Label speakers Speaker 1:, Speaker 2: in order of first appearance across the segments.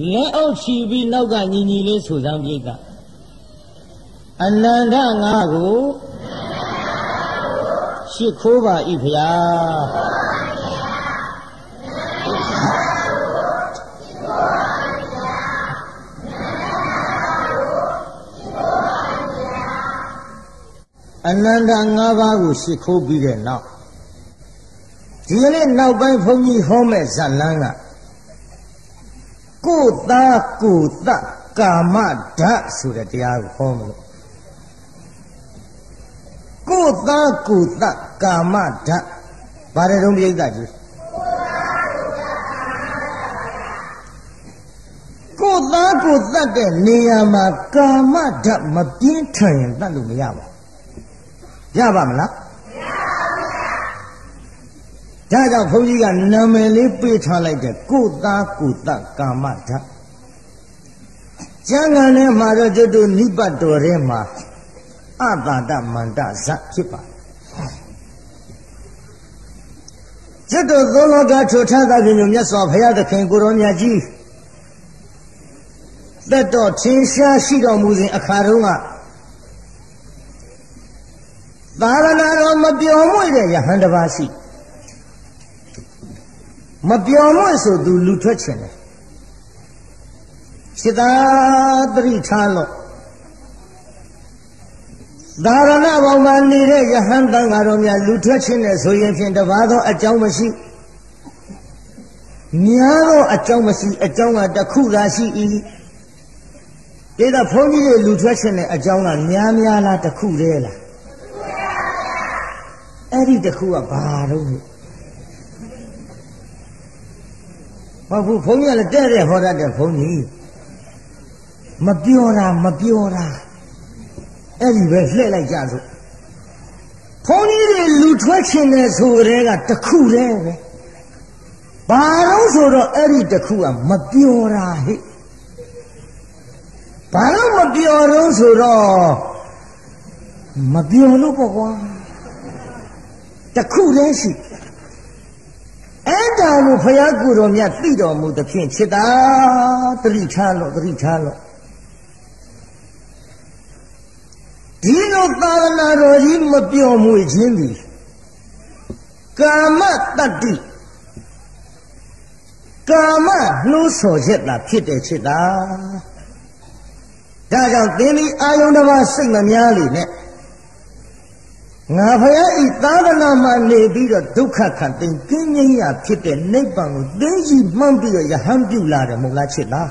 Speaker 1: လက်အုပ်ချီပြီးနောက်ကညီညီလေးဆိုစမ်းပြိတ္တာအနန္တငါကိုရှိခိုးပါဤဖျားအနန္တ၅ပါးကိုရှိခိုးပြီးတဲ့နောက်ဒီကနေ့နောက်ပိုင်းဘုန်းကြီးဟောမဲ့ဇတ်လန်းက ကိုယ်သားကိုယ်တကာမဓာတ်ဆိုတဲ့တရားကိုဟောမလို့ကိုယ်သားကိုယ်တကာမဓာတ်ဘာတဲ့တုံးပြိဿကြီးကိုယ်သားကိုယ်တတ်တဲ့နေရာမှာကာမဓာတ်မပြင်းထန်ရင်တတ်လို့မရပါဘူးရပါမလား ဒါကြောင့်ဘုန်းကြီးကနာမည်လေးပေးထားလိုက်တဲ့ကိုသားကိုတကာမဓာတ်ကျမ်းဂန်ထဲမှာတော့ကျွတ်တို့နိပတ်တော်ထဲမှာအတာတမန္တဇတ်ဖြစ်ပါတယ်ကျွတ်တို့သုံးလောကထိုထားသဖြင့်မြတ်စွာဘုရားသခင်ကိုရောမြတ်ကြီးသက်တော်ထင်ရှားရှိတော်မူစဉ်အခါတုန်းကသာရဏတော်မပြောင်းမွေ့တဲ့ယဟန်တစ်ပါးရှိ မပြောင်းမွေ့ဆိုသူလူထွက်ချင်တယ်စိတ္တာတရိထားလို့ဒါရဏဘောင်မှာနေတဲ့ယဟန်တန်ဃာတော်များလူထွက်ခြင်းနဲ့ဆိုရင်ဖြင့်တပါးသောအကြောင်းမရှိများသောအကြောင်းမရှိအကြောင်းကတစ်ခုသာရှိ၏ဒါတော့ဘုန်းကြီးတွေလူထွက်ခြင်းနဲ့အကြောင်းကများများလားတစ်ခုတည်းလားအဲ့ဒီတစ်ခုကဘာတော့မ ဟုတ်ဘူးဘုန်းကြီးကလည်းတဲ့တဲ့ဟောတတ်တဲ့ဘုန်းကြီးမပြောတာမပြောတာအဲ့ဒီပဲလှည့်လိုက်ကြစို့ဘုန်းကြီးတွေလူထွက်ခြင်းနဲ့ဆိုကြတဲ့ကတခုတည်းပဲဘာလို့ဆိုတော့အဲ့ဒီတခုကမပြောတာဟိဘာလို့မပြောတော့ဆိုတော့မပြောလို့ပေါ့ကွာတခုတည်းရှိ အဲ့ဒါကိုဖယားကိုယ်တော်မြတ်သိတော်မူသဖြင့်ခြေတာတတိထားလို့တတိထားလို့ဒီလိုသာသနာတော်ကြီးမပျော်မွေ့ခြင်းသည်ကာမတတ္တိကာမနှိုးဆော်ချက်သာဖြစ်တဲ့ခြေတာဒါကြောင့်သင်ဒီအာယုန်တစ်ပါးစိတ်မများလေနဲ့ ငါဖယားဤသာသနာမှာနေပြီးတော့ဒုက္ခခတ်သိင်ကင်းငြိမ်းရာဖြစ်တဲ့နိဗ္ဗာန်ကိုသိရှိမှန်းပြီးတော့ယဟန်ပြုလာတယ်မဟုတ်လားချစ်လား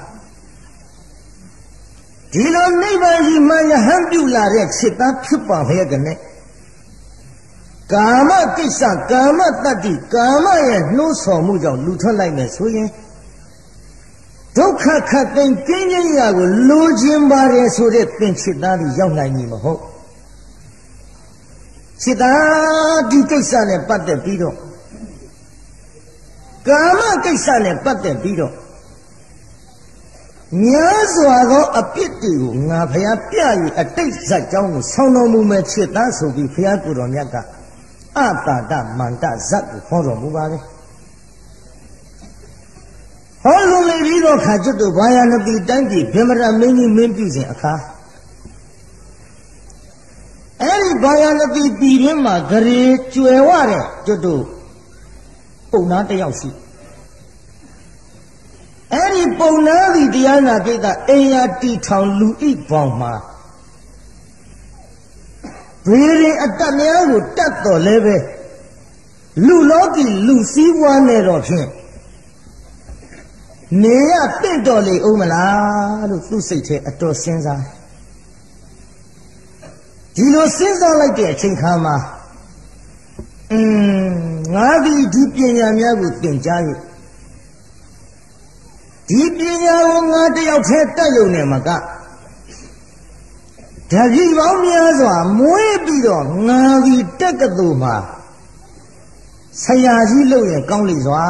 Speaker 1: ဒီလိုနိဗ္ဗာန်ကြီးမှယဟန်ပြုလာတဲ့ချစ်သားဖြစ်ပါရဲ့ကနဲ့ကာမကိစ္စကာမတတ္တိကာမရဲ့နှိုးဆော်မှုကြောင့်လူထွက်လိုက်မယ်ဆိုရင်ဒုက္ခခတ်သိင်ကင်းငြိမ်းရာကိုလိုချင်ပါတယ်ဆိုတဲ့သင်ချစ်သားကြီးရောက်နိုင်ပြီမဟုတ် စိတ္တာဒီကိစ္စနဲ့ပတ်သက်ပြီးတော့ကာမကိစ္စနဲ့ပတ်သက်ပြီးတော့များစွာသောအပြစ်တွေကိုငါဖျားပြ၍အတိတ်ဇက်ကြောင်းကိုဆောင်းတော်မူမဲ့ခြေသားဆိုပြီးဖျားကိုယ်တော်မြတ်ကအတာတမန္တဇက်ကိုခေါ်တော်မူပါလေဟောလွန်လေပြီးတော့ခါကျွတ်တို့ဘာယာနတိတိုင်းပြည်ဗေမရမင်းကြီးမင်းပြုစဉ်အခါအဲ့ဒီ ဘာယာနတိပြည်ရင်းမှာဂရေကျွယ်ဝတဲ့ကျွတ်တို့ပုံနာတယောက်ရှိအဲ့ဒီပုံနာသည်တရားနာပိဋကအိယာတီထောင်လူဣဘောင်မှာဘေးရင်အတတ်များကိုတတ်တော်လဲပဲလူလောကီလူစည်းဝါးနဲ့တော့ဖြင့်နေရတင့်တော်လေဦးမလားလို့သူ့စိတ်ထဲအတော်စဉ်းစား ဒီလိုစဉ်းစားလိုက်တဲ့အချိန်ခါမှာအင်းငါသည်ဒီပညာများကိုသင်ကြား၍ဒီပညာကိုငါတယောက်တည်းတတ်ရုံနဲ့မကတပည့်ပေါင်းများစွာမွေးပြီးတော့ငါသည်တက်ကတူမှာဆရာကြီးလို့ရင်ကောင်းလိမ့်စွာ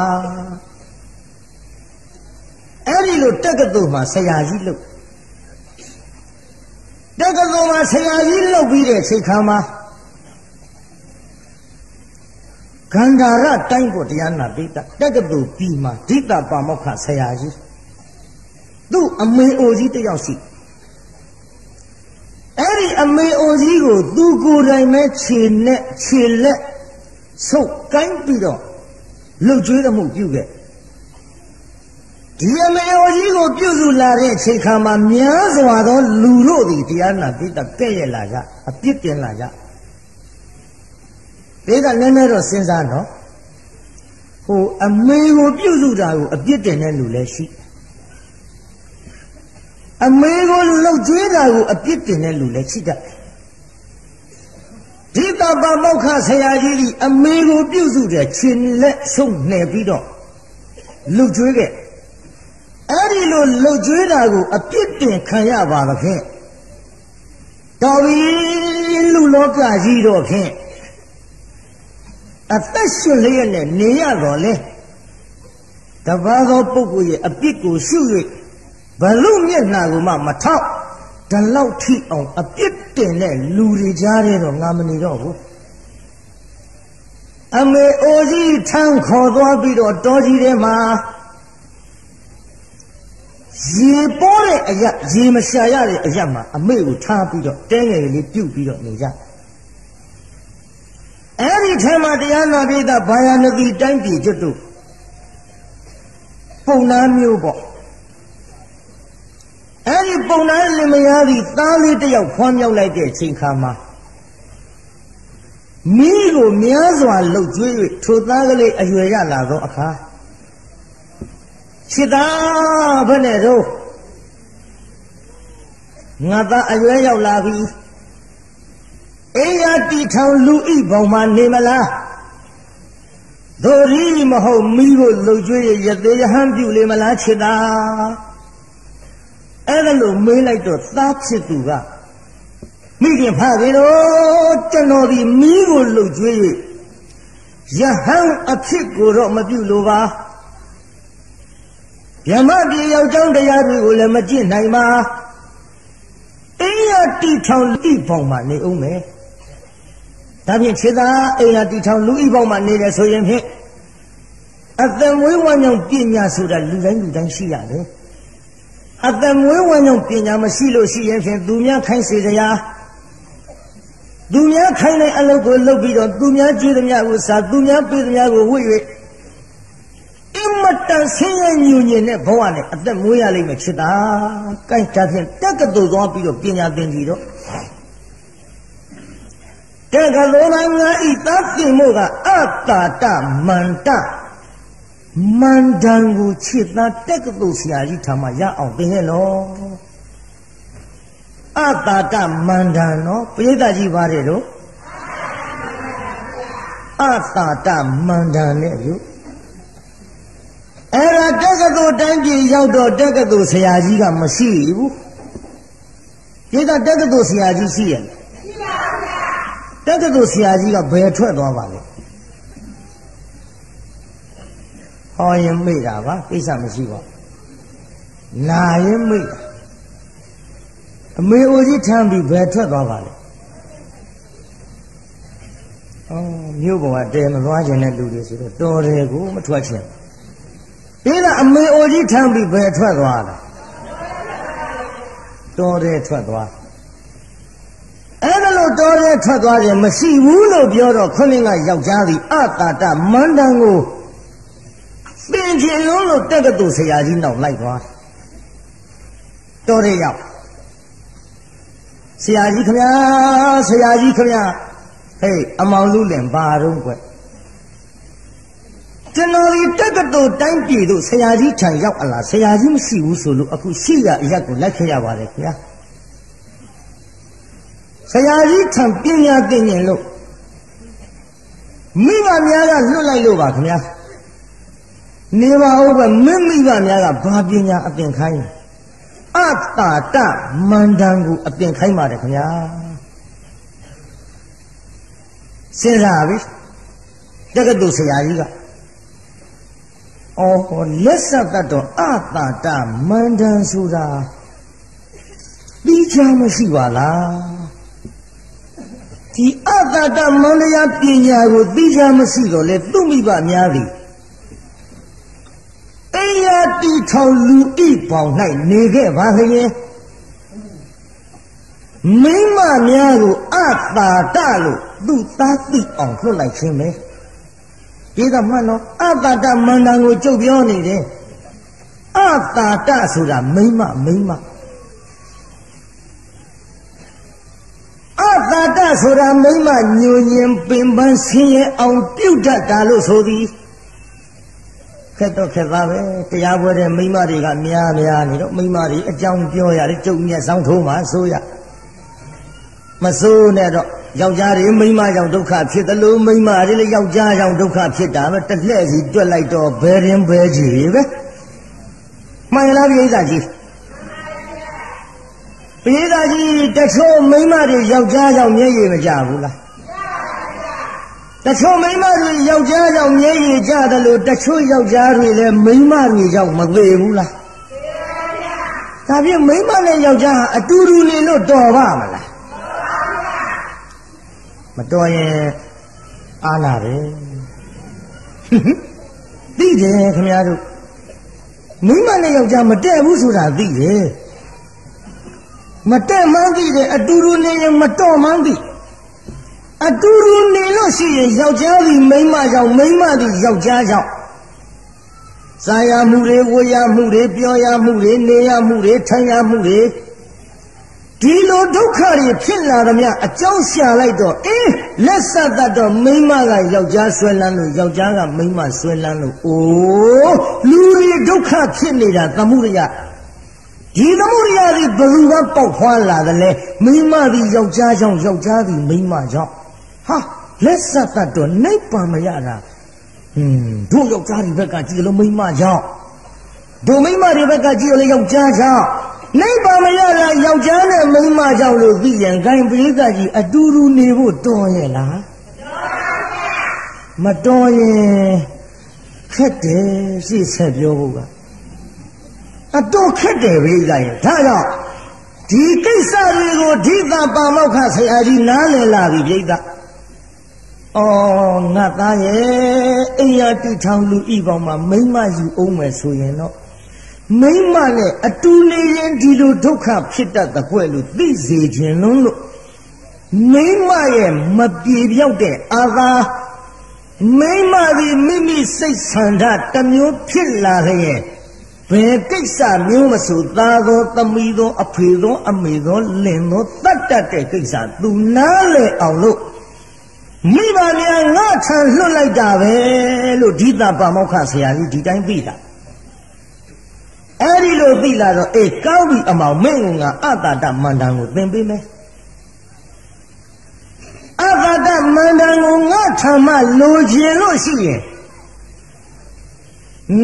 Speaker 1: အဲ့ဒီလိုတက်ကတူမှာဆရာကြီးလို့ တက္ကသိုလ်မှာဆရာကြီးလုပ်ပြီးတဲ့ချိန်ခါမှာခန္ဓာရတိုင်းကိုတရားနာပိတတက္ကသိုလ်ပြီးမှဒိဋ္ဌပါမောက္ခဆရာကြီးသူ့အမေအိုကြီးတယောက်ရှိအဲ့ဒီအမေအိုကြီးကိုသူကိုယ်တိုင်ပဲခြေနဲ့ခြေလက်ဆုပ်ကိုင်းပြီးတော့လှုပ်ကြွေးမှုပြုခဲ့ ဒီအမေအိုကြီးကိုပြုစုလာတဲ့အချိန်ခါမှာများစွာသောလူတို့သည်တရားနာပိတကဲ့ရဲ့လာကြအပြစ်တင်လာကြဒီကနည်းနည်းတော့စဉ်းစားနော်ဟိုအမေကိုပြုစုတာကိုအပြစ်တင်တဲ့လူလည်းရှိအမေကိုလှုပ်ကြွေးတာကိုအပြစ်တင်တဲ့လူလည်းရှိတတ်ဒီတပမောက္ခဆရာကြီးဒီအမေကိုပြုစုတဲ့ခြေလက်ဆုံးနှဲပြီးတော့လှုပ်ကြွေးခဲ့ အဲ့ဒီလိုလှုပ်ကြွေးတာကိုအပြစ်တင်ခံရပါသဖြင့်တော်ပြီလူလောကကြီးတော့ဖြင့်အသက်ရှင်လျက်နဲ့နေရတော့လေတပါးသောပုဂ္ဂိုလ်ရဲ့အပြစ်ကိုရှု၍ဘလို့မျက်နှာကိုမှမထောက်ဒီလောက်ထိအောင်အပြစ်တင်တဲ့လူတွေကြားထဲတော့ငါမနေတော့ဘူးအမေအိုကြီးထမ်းခေါ်သွားပြီးတော့တောကြီးထဲမှာ ရေပေါ်တဲ့အရာရေမရှာရတဲ့အရာမှာအမေကိုထားပြီးတော့တဲငယ်လေးပြုတ်ပြီးတော့နေကြအဲ့ဒီထဲမှာတရားနာပိသဘာယာနတိတိုင်းပြည်ကျွတ်တို့ပုံနာမျိုးပေါ့အဲ့ဒီပုံနာလင်မယားဒီသားလေးတယောက်ဖွားမြောက်လိုက်တဲ့အချိန်ခါမှာမိကိုများစွာလှုပ်ကြွေး၍ထိုသားကလေးအရွယ်ရလာသောအခါ စိတာဘယ်နဲ့တော့ငါသားအရွယ်ရောက်လာပြီအိယာတီထောင်လူဤဘုံမှာနေမလားဒိုရီမဟုတ်မိကိုလှုပ်ကြွေးရသေးရဟန်းပြုလေမလားချစ်တာအဲ့ဒါလို့မေးလိုက်တော့သားချစ်သူကမိခင်ဖခင်တို့ကျွန်တော်ဒီမိကိုလှုပ်ကြွေး၍ယဟန်အဖြစ်ကိုတော့မပြုလိုပါယ မပြေရောက်ကြောင်းတရားတွေကိုလည်းမကြည့်နိုင်ပါအိယာတီထောင်ဤဘုံမှာနေအောင်မယ်ဒါဖြင့်ခြေသာအိယာတီထောင်လူဤဘုံမှာနေတယ်ဆိုရင်ဖြင့်အသက်မွေးဝမ်းကြောင့်ပညာဆိုတာလူတိုင်းလူတိုင်းရှိရတယ်အသက်မွေးဝမ်းကြောင့်ပညာမရှိလို့ရှိရင်ဖြင့်သူများခိုင်းစေတရားသူများခိုင်းတဲ့အလုပ်ကိုလုပ်ပြီးတော့သူများကြွေးသမျှကိုစားသူများပေးသမျှကိုဝှေ့၍အ မတန်ဆင်းရဲညူညင်တဲ့ဘဝနဲ့အသက်မွေးရလိမ့်မယ်ချစ်တာ။ကိုင်းတာဖြင့်တက်ကတူသွားပြီးတော့ပညာသင်ကြည့်တော့တက်ကလောကငါဤသတ်တင်မှုကအတ္တာတမန္တမန္တန်ကိုချစ်သားတက်ကတူဆရာကြီးထာမရအောင်သင်ရဲ့နော်အတ္တာတမန္တန်နော်ပရိသတ်ကြီးပါတယ်လို့အတ္တာတမန္တန်နဲ့ယူ အဲ့ဒါတက္ကသိုလ်တိုင်းပြည်ရောက်တော့တက္ကသိုလ်ဆရာကြီးကမရှိဘူးဒီကတက္ကသိုလ်ဆရာကြီးရှိရဲ့ရှိပါဘူးဗျာတက္ကသိုလ်ဆရာကြီးကဘယ်ထွက်သွားပါလဲဟောရင်မေ့တာပါကိစ္စမရှိပါဘူးနာရင်မေ့တာအမေအိုကြီးထမ်းပြီးဘယ်ထွက်သွားပါလဲအော်မြို့ပေါ်ကတဲမသွားခြင်းတဲ့လူတွေဆိုတော့တော်တယ်ကိုမထွက်ချင်ဘူး ဒီကအမေအိုကြီးထမ်းပြီးဘယ်ထွက်သွားလဲတော်တယ်ထွက်သွားအဲ့ဒါလို့တော်တယ်ထွက်သွားတယ်မရှိဘူးလို့ပြောတော့ခொနင်းကယောက်ျားသည်အတာတမန္တန်ကိုပင်ချင်လုံးလို့တက်ကတူဆရာကြီးနောက်လိုက်သွားတော်တယ်ရောက်ဆရာကြီးခမညာဆရာကြီးခမညာဟေးအမောင်လူလင်ဘာတော့ကွ ကျွန်တော်ဒီတက္ကသိုလ်တိုင်းပြည်တို့ဆရာကြီးထံရောက်အလားဆရာကြီးမရှိဘူးဆိုလို့အခုရှိရအရက်ကိုလိုက်ခဲ့ရပါတယ်ခင်ဗျာဆရာကြီးထံပညာသင်ရင်လို့မိဘများကလွတ်လိုက်လို့ပါခင်ဗျာနေပါဦးပဲမင်းမိဘများကဘာပညာအသင်ခိုင်းအတ္တာတမန္တန်ကိုအသင်ခိုင်းပါတယ်ခင်ဗျာစဉ်းစားပြီတက္ကသိုလ်ဆရာကြီးက အော်လက်ဆက်တတ်တော့အတာတမန္တန်ဆိုတာပြီးချမရှိပါလားဒီအတာတမန္တရာပညာကိုပြီးချမရှိတော့လေသူ့မိဘများသည်အိယာတီထောင်လူဤပေါင်၌နေခဲ့ပါလျင်မိမများကိုအတာတလို့သူသားသိအောင်လွှတ်လိုက်ခြင်းပဲ ဒီကမှန်တော့အတာတမန္တန်ကိုကြုတ်ပြောနေတယ်အတာတဆိုတာမိမမိမအတာတဆိုတာမိမညိုညင်ပင်ပန်းဆင်းရဲအောင်ပြုတ်တတ်တာလို့ဆိုသည်ခက်တော့ခက်ပါပဲတရားပွဲတဲ့မိမတွေကများများနေတော့မိမတွေအကြောင်းပြောရတယ်ကြုံမျက်ဆောင်ထိုးမှဆိုရ မစိုးနဲ့တော့ယောက်ျားတွေမိန်းမကြောင့်ဒုက္ခဖြစ်တယ်လို့မိန်းမတွေလည်းယောက်ျားကြောင့်ဒုက္ခဖြစ်တာပဲတစ်လှည့်စီတွက်လိုက်တော့ဘယ်ရင်ဘယ်ကြီးပဲမှန်လားပြိဿကြီးပြိဿကြီးတချို့မိန်းမတွေယောက်ျားကြောင့်မျက်ရည်မကျဘူးလားတချို့မိန်းမတွေယောက်ျားကြောင့်မျက်ရည်ကျတယ်လို့တချို့ယောက်ျားတွေလည်းမိန်းမတွေကြောင့်မသေးဘူးလားဒါဖြင့်မိန်းမနဲ့ယောက်ျားဟာအတူတူနေလို့တော်ပါမလား မတော်ရင်အားလာတယ်သိတယ်ခင်ဗျားတို့မိမနဲ့ယောက်ျားမတည့်ဘူးဆိုတာသိတယ်မတည့်မှန်းသိတယ်အတူတူနေရင်မတော်မှန်းသိအတူတူနေလို့ရှိရင်ယောက်ျားသည်မိန်းမကြောင့်မိန်းမသည်ယောက်ျားကြောင့်စာရမှုတွေဝေရမှုတွေပြောရမှုတွေနေရမှုတွေထိုင်ရမှုတွေ ဒီလိုဒုက္ခတွေဖြစ်လာသမျှအကြောင်းရှာလိုက်တော့အေးလက်ဆက်တတ်တော့မိန်းမကယောက်ျားဆွဲလန်းလို့ယောက်ျားကမိန်းမဆွဲလန်းလို့အိုးလူတွေဒုက္ခဖြစ်နေတာသမှုရိယဒီသမှုရိယဒီဘယ်သူကပေါက်ဖွာလာတယ်လဲမိန်းမသည်ယောက်ျားကြောင့်ယောက်ျားသည်မိန်းမကြောင့်ဟာလက်ဆက်တတ်တော့နိဗ္ဗာန်မရတာဟွန်းတို့ယောက်ျားတွေဘက်ကကြည့်လို့မိန်းမကြောင့်တို့မိန်းမတွေဘက်ကကြည့်လို့ယောက်ျားကြောင့် နိဗ္ဗာန်မရတာယောက်ျားနဲ့မိန်းမကြောင့်လို့သိရင်ဂိုင်ပရိသတ်ကြီးအတူတူနေဖို့တော်ရဲ့လားမတော်ရင်ခက်တယ်ရှေ့ဆက်ပြောဖို့ကအတော်ခက်တယ်ပဲကြရင်ဒါကြောင့်ဒီကိစ္စတွေကိုဓိတာပါမောက္ခဆရာကြီးနားလည်လာပြီပြိတ္တာအော်ငါသားရဲ့အိယာတိထောင်လူဤပေါင်းမှာမိမ့်မယူအောင်မယ်ဆိုရင်တော့ မိမနဲ့အတူနေရင်ဒီလိုဒုက္ခဖြစ်တတ်တဲ့ကွယ်လို့သိစေခြင်းလုံးလို့မိမရဲ့မပြေပြောက်တဲ့အာသာမိမသည်မိမိစိတ်ဆန္ဒတစ်မျိုးဖြစ်လာလျက်ဘယ်ကိစ္စမျိုးမဆိုသားသောသမီးသောအဖေသောအမေသောလင်သောတတ်တတ်တဲ့ကိစ္စသူနားလေအောင်လို့မိဘများငါထံလွတ်လိုက်တာပဲလို့ဒီတာပါမောက္ခဆရာကြီးဒီတိုင်းသိတာ အဲ့ဒီလိုသိလာတော့အေးကောင်းပြီအမောင်မင်းကငါအတာတမန္တန်ကိုသင်ပေးမယ်အတာတမန္တန်ကိုငါထမလိုချင်လို့ရှိရင်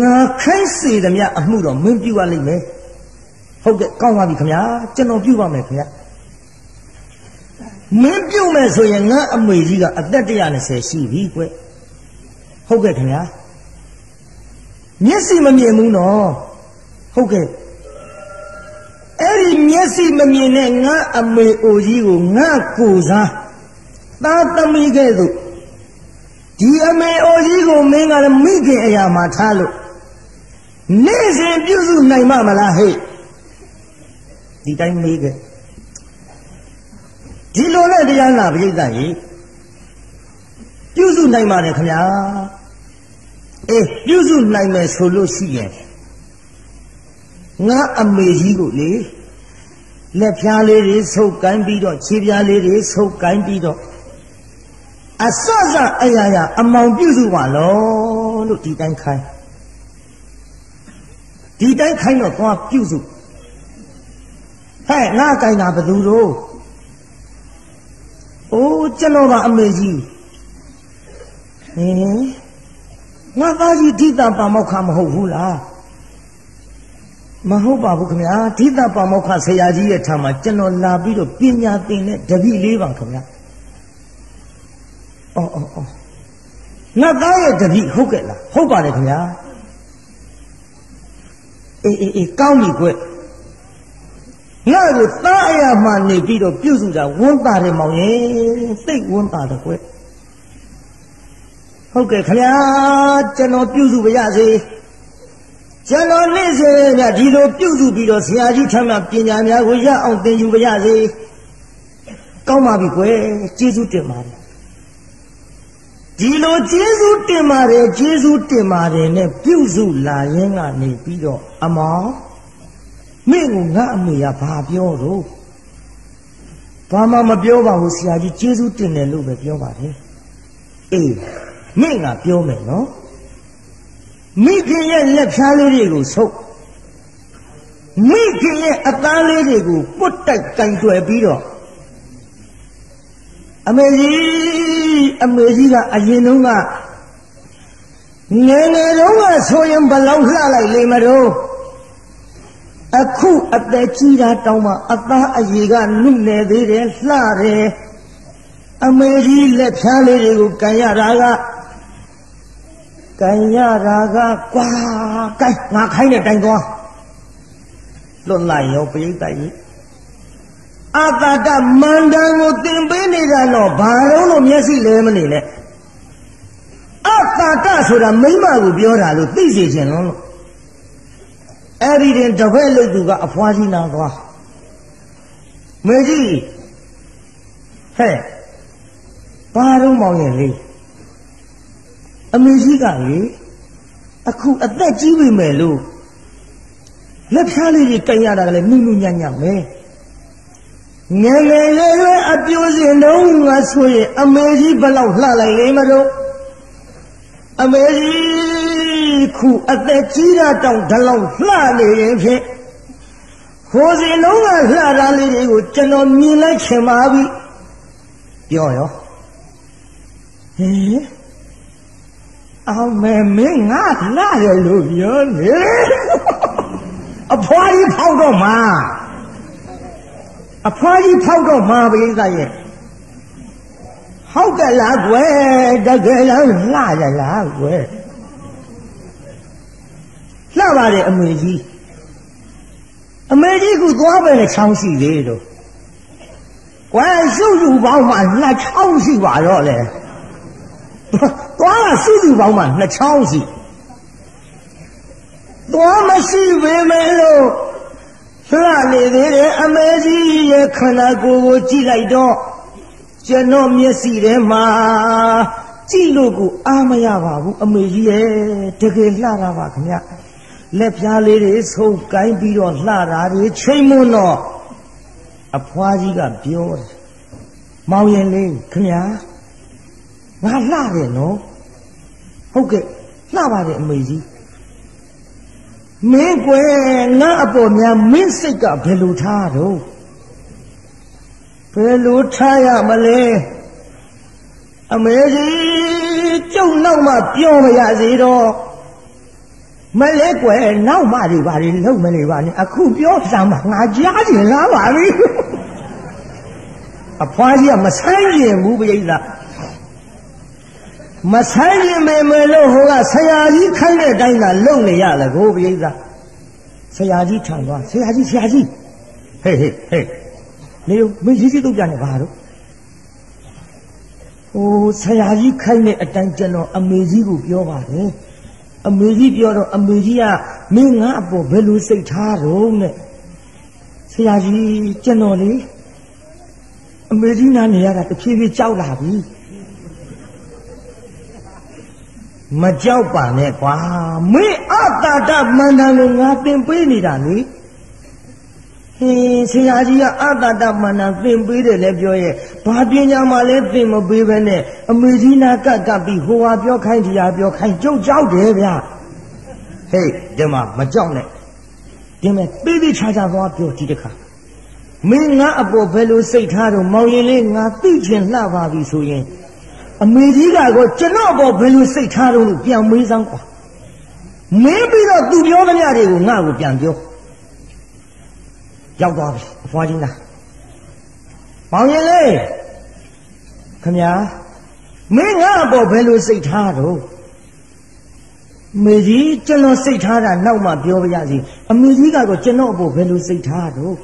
Speaker 1: ငါခိုင်းစေသည်မြအမှုတော့မင်းပြုရလိမ့်မယ်ဟုတ်ကဲ့ကောင်းပါပြီခင်ဗျာကျွန်တော်ပြုပါမယ်ခင်ဗျာမင်းပြုတ်မယ်ဆိုရင်ငါအမေကြီးကအသက်120ရှိပြီကွဟုတ်ကဲ့ခင်ဗျာမျက်စိမမြင်ဘူးနော် ဟုတ်ကဲ့အဲ့ဒီမျက်စိမမြင်တဲ့ငါအမေအိုကြီးကိုငါကိုစားသားသမီးကဲ့သို့ဒီအမေအိုကြီးကိုမင်းကလည်းမိခင်အရာမှာထားလို့နေ့စဉ်ပြုစုနိုင်မမလားဟဲ့ဒီတိုင်းမေးခဲ့ဒီလိုနဲ့တရားနာပြိဿကြီးပြုစုနိုင်ပါတယ်ခင်ဗျာအေးပြုစုနိုင်မယ်ဆိုလို့ရှိရင် ငါအမေကြီးကိုလေလက်ဖြားလေးတွေဆုပ်ကိုင်းပြီးတော့ခြေဖြားလေးတွေဆုပ်ကိုင်းပြီးတော့အစစအရာရာအမောင်ပြုစုပါလို့လို့ဒီတိုင်းခိုင်းဒီတိုင်းခိုင်းတော့သွားပြုစုဟဲ့ငါကိုင်းတာဘယ်သူတို့အိုးကျွန်တော်ကအမေကြီးဟင်ငါသားကြီးဓိတာပါမောက္ခမဟုတ်ဘူးလား မဟုတ်ပါဘူးခင်ဗျာဓိတာပါမောက္ခဆရာကြီးရဲ့ထာမှာကျွန်တော်လာပြီးတော့ပညာသင်တဲ့တပည့်လေးပါခင်ဗျာအော်အော်အော်ငါသားရဲ့တပည့်ဟုတ်ကဲ့လားဟုတ်ပါတယ်ခင်ဗျာအေးအေးအေးကောင်းပြီကွငါ့ကိုသားအရာမှနေပြီးတော့ပြုစုတာဝန်တာတယ်မောင်ရဲ့သိတ်ဝန်တာတယ်ကွဟုတ်ကဲ့ခင်ဗျာကျွန်တော်ပြုစုပါရစေ ကျွန်တော်နေ့စဉ်ကဒီလိုပြုစုပြီးတော့ဆရာကြီးထမ်းမှပညာများကိုရအောင်သင်ယူပါရစေကောင်းပါပြီကွယ်ကျေးဇူးတင်ပါတယ်ဒီလိုကျေးဇူးတင်ပါတယ်ကျေးဇူးတင်ပါတယ်နဲ့ပြုစုလာရင်းကနေပြီးတော့အမောင်မင်းကငါအမေကဘာပြောတော့ဘာမှမပြောပါဘူးဆရာကြီးကျေးဇူးတင်တယ်လို့ပဲပြောပါတယ်အေးမင်းကပြောမယ်နော် မိခင်ရဲ့လက်ဖြားလေးတွေကိုဆုပ်မိခင်ရဲ့အသားလေးတွေကိုပုတ်တိုက်ကင်တွယ်ပြီးတော့အမေကြီးအမေကြီးကအရင်တုန်းကငယ်ငယ်တုန်းကဆိုရင်ဘလောက်လှလိုက်လိမ့်မတော့အခုအသက်ကြီးတာတောင်းမှအသားအရေကနုနယ်သေးတယ်လှတယ်အမေကြီးလက်ဖြားလေးတွေကိုကန်ရတာက ကန်ရတာကကွာကိုင်းငါခိုင်းတဲ့တိုင်သွားလွတ်လိုက်ရောပိဋကကြီးအတတမန္တန်ကိုသင်ပေးနေတာတော့ဘာလို့လို့မျက်စိလဲမနေနဲ့အတတဆိုတာမိမကိုပြောတာလို့သိစေချင်လုံးလို့အဲ့ဒီတင်တပည့်လို့သူကအဖွားကြီးနာသွားမေကြီးဟဲ့ဘာတော့မောင်ရင်လေး အမေကြီးကလေအခုအသက်ကြီးပြီမယ်လို့လက်ဖြားလေးတွေတင်ရတာကလည်းနုနုညံ့ညံ့ပဲငယ်ငယ်လေးလေးအပြိုးစင်တုံးကဆိုရင်အမေကြီးဘလောက်လှလိုက်လေမလို့အမေကြီးခုအသက်ကြီးတာတောင်ဒီလောက်လှနေရင်ဖြင့်ဟိုစင်လုံးကလှတာလေးတွေကိုကျွန်တော်မြင်လိုက်ချင်ပါပြီပြောရောဟင် အောင်မဲမင်းငါလှတယ်လို့ပြောနေအဖွားကြီးဖောက်တော့မှာအဖွားကြီးဖောက်တော့မှာပဲကရဲ့ဟုတ်ကဲ့လားကွယ်တကယ်လားလှရလားကွယ်လှပါတယ်အမေကြီးအမေကြီးကသွားပဲနဲ့ချောင်းရှိသေးတော့ကွယ်ရှုပ်ယူပေါင်းမှနှစ်ချောင်းရှိပါတော့လေ သွားကရှုပ်ယူပေါင်းမှနှစ်ချောင်းရှိသွားမရှိပေမဲ့လို့လှနေသေးတယ်အမေကြီးရဲ့ခန္ဓာကိုယ်ကိုကြည့်လိုက်တော့ကျွန်တော်မျက်စိထဲမှာကြည့်လို့ကိုအားမရပါဘူးအမေကြီးရဲ့တကယ်လှတာပါခင်ဗျလက်ပြားလေးတွေဆုံးကိုင်းပြီးတော့လှတာတွေချိန်မွန်းတော့အဖွားကြီးကပြောတယ်မောင်ရင်လေးခင်ဗျာငါလှတယ်နော် ဟုတ်ကဲ့လှပါတယ်အမေကြီးမင်းကွယ်ငါအပေါ်များမင်းစိတ်ကဘယ်လိုထားတော့ဘယ်လိုထားရမလဲအမေကြီးကျုပ်နောက်မှပြောမရစေတော့မလဲကွယ်နောက်မှတွေပါလေလုံမနေပါနဲ့အခုပြောစမ်းပါငါကြားကျင်လာပါပြီအဖွားကြီးကမဆိုင်ကျင်ဘူးပြိဿ မဆိုင်ရင်မေမေလို့ဟိုကဆရာကြီးခိုင်းတဲ့အတိုင်းကလုံနေရတယ်ကိုပြိဿဆရာကြီးထံသွားဆရာကြီးဆရာကြီးဟေးဟေးဟေးနေမင်းရေးကြည့်တော့ပြန်နေပါတော့ဟိုဆရာကြီးခိုင်းတဲ့အတိုင်းကျွန်တော်အမေကြီးကိုပြောပါတယ်အမေကြီးပြောတော့အမေကြီးကမင်းငါအပေါ်ဘယ်လိုစိတ်ထားတော့နဲ့ဆရာကြီးကျွန်တော်လေအမေကြီးနားနေရတာတဖြည်းဖြည်းကြောက်လာပြီ မကြောက်ပါနဲ့ကွာမင်းအတာတမန္တန်ကိုငါသင်ပေးနေတာလေဟင်းဆရာကြီးကအတာတမန္တန်သင်ပေးတယ်လည်းပြောရဲ့ဘာပညာမှလည်းသင်မပေးဘဲနဲ့အမေကြီးနာကပ်ကပ်ပြီးဟိုဟာပြောခိုင်းဒီဟာပြောခိုင်းကြုတ်ကြောက်တယ်ဗျဟေးဒီမှာမကြောက်နဲ့ဒီမဲ့ပြီးပြီးခြားခြားသွားပြောဒီတခါမင်းငါအပေါ်ဘယ်လိုစိတ်ထားတော့မောင်ရင်လေးငါသိချင်လှပါပြီဆိုရင် အမေကြီးကတော့ကျွန်တော်ဘောဘယ်လိုစိတ်ထားတော့လို့ပြန်မေးစမ်းကွာမင်းပြီးတော့သူပြောသမျှတွေကိုငါ့ကိုပြန်ပြောရောက်သွားပြီအဖွားကြီးလားမောင်ရင်လေးခမညာမင်းငါ့ဘောဘယ်လိုစိတ်ထားတော့မေကြီးကျွန်တော်စိတ်ထားတာနောက်မှပြောပါရစီအမေကြီးကတော့ကျွန်တော်အပေါ်ဘယ်လိုစိတ်ထားတော့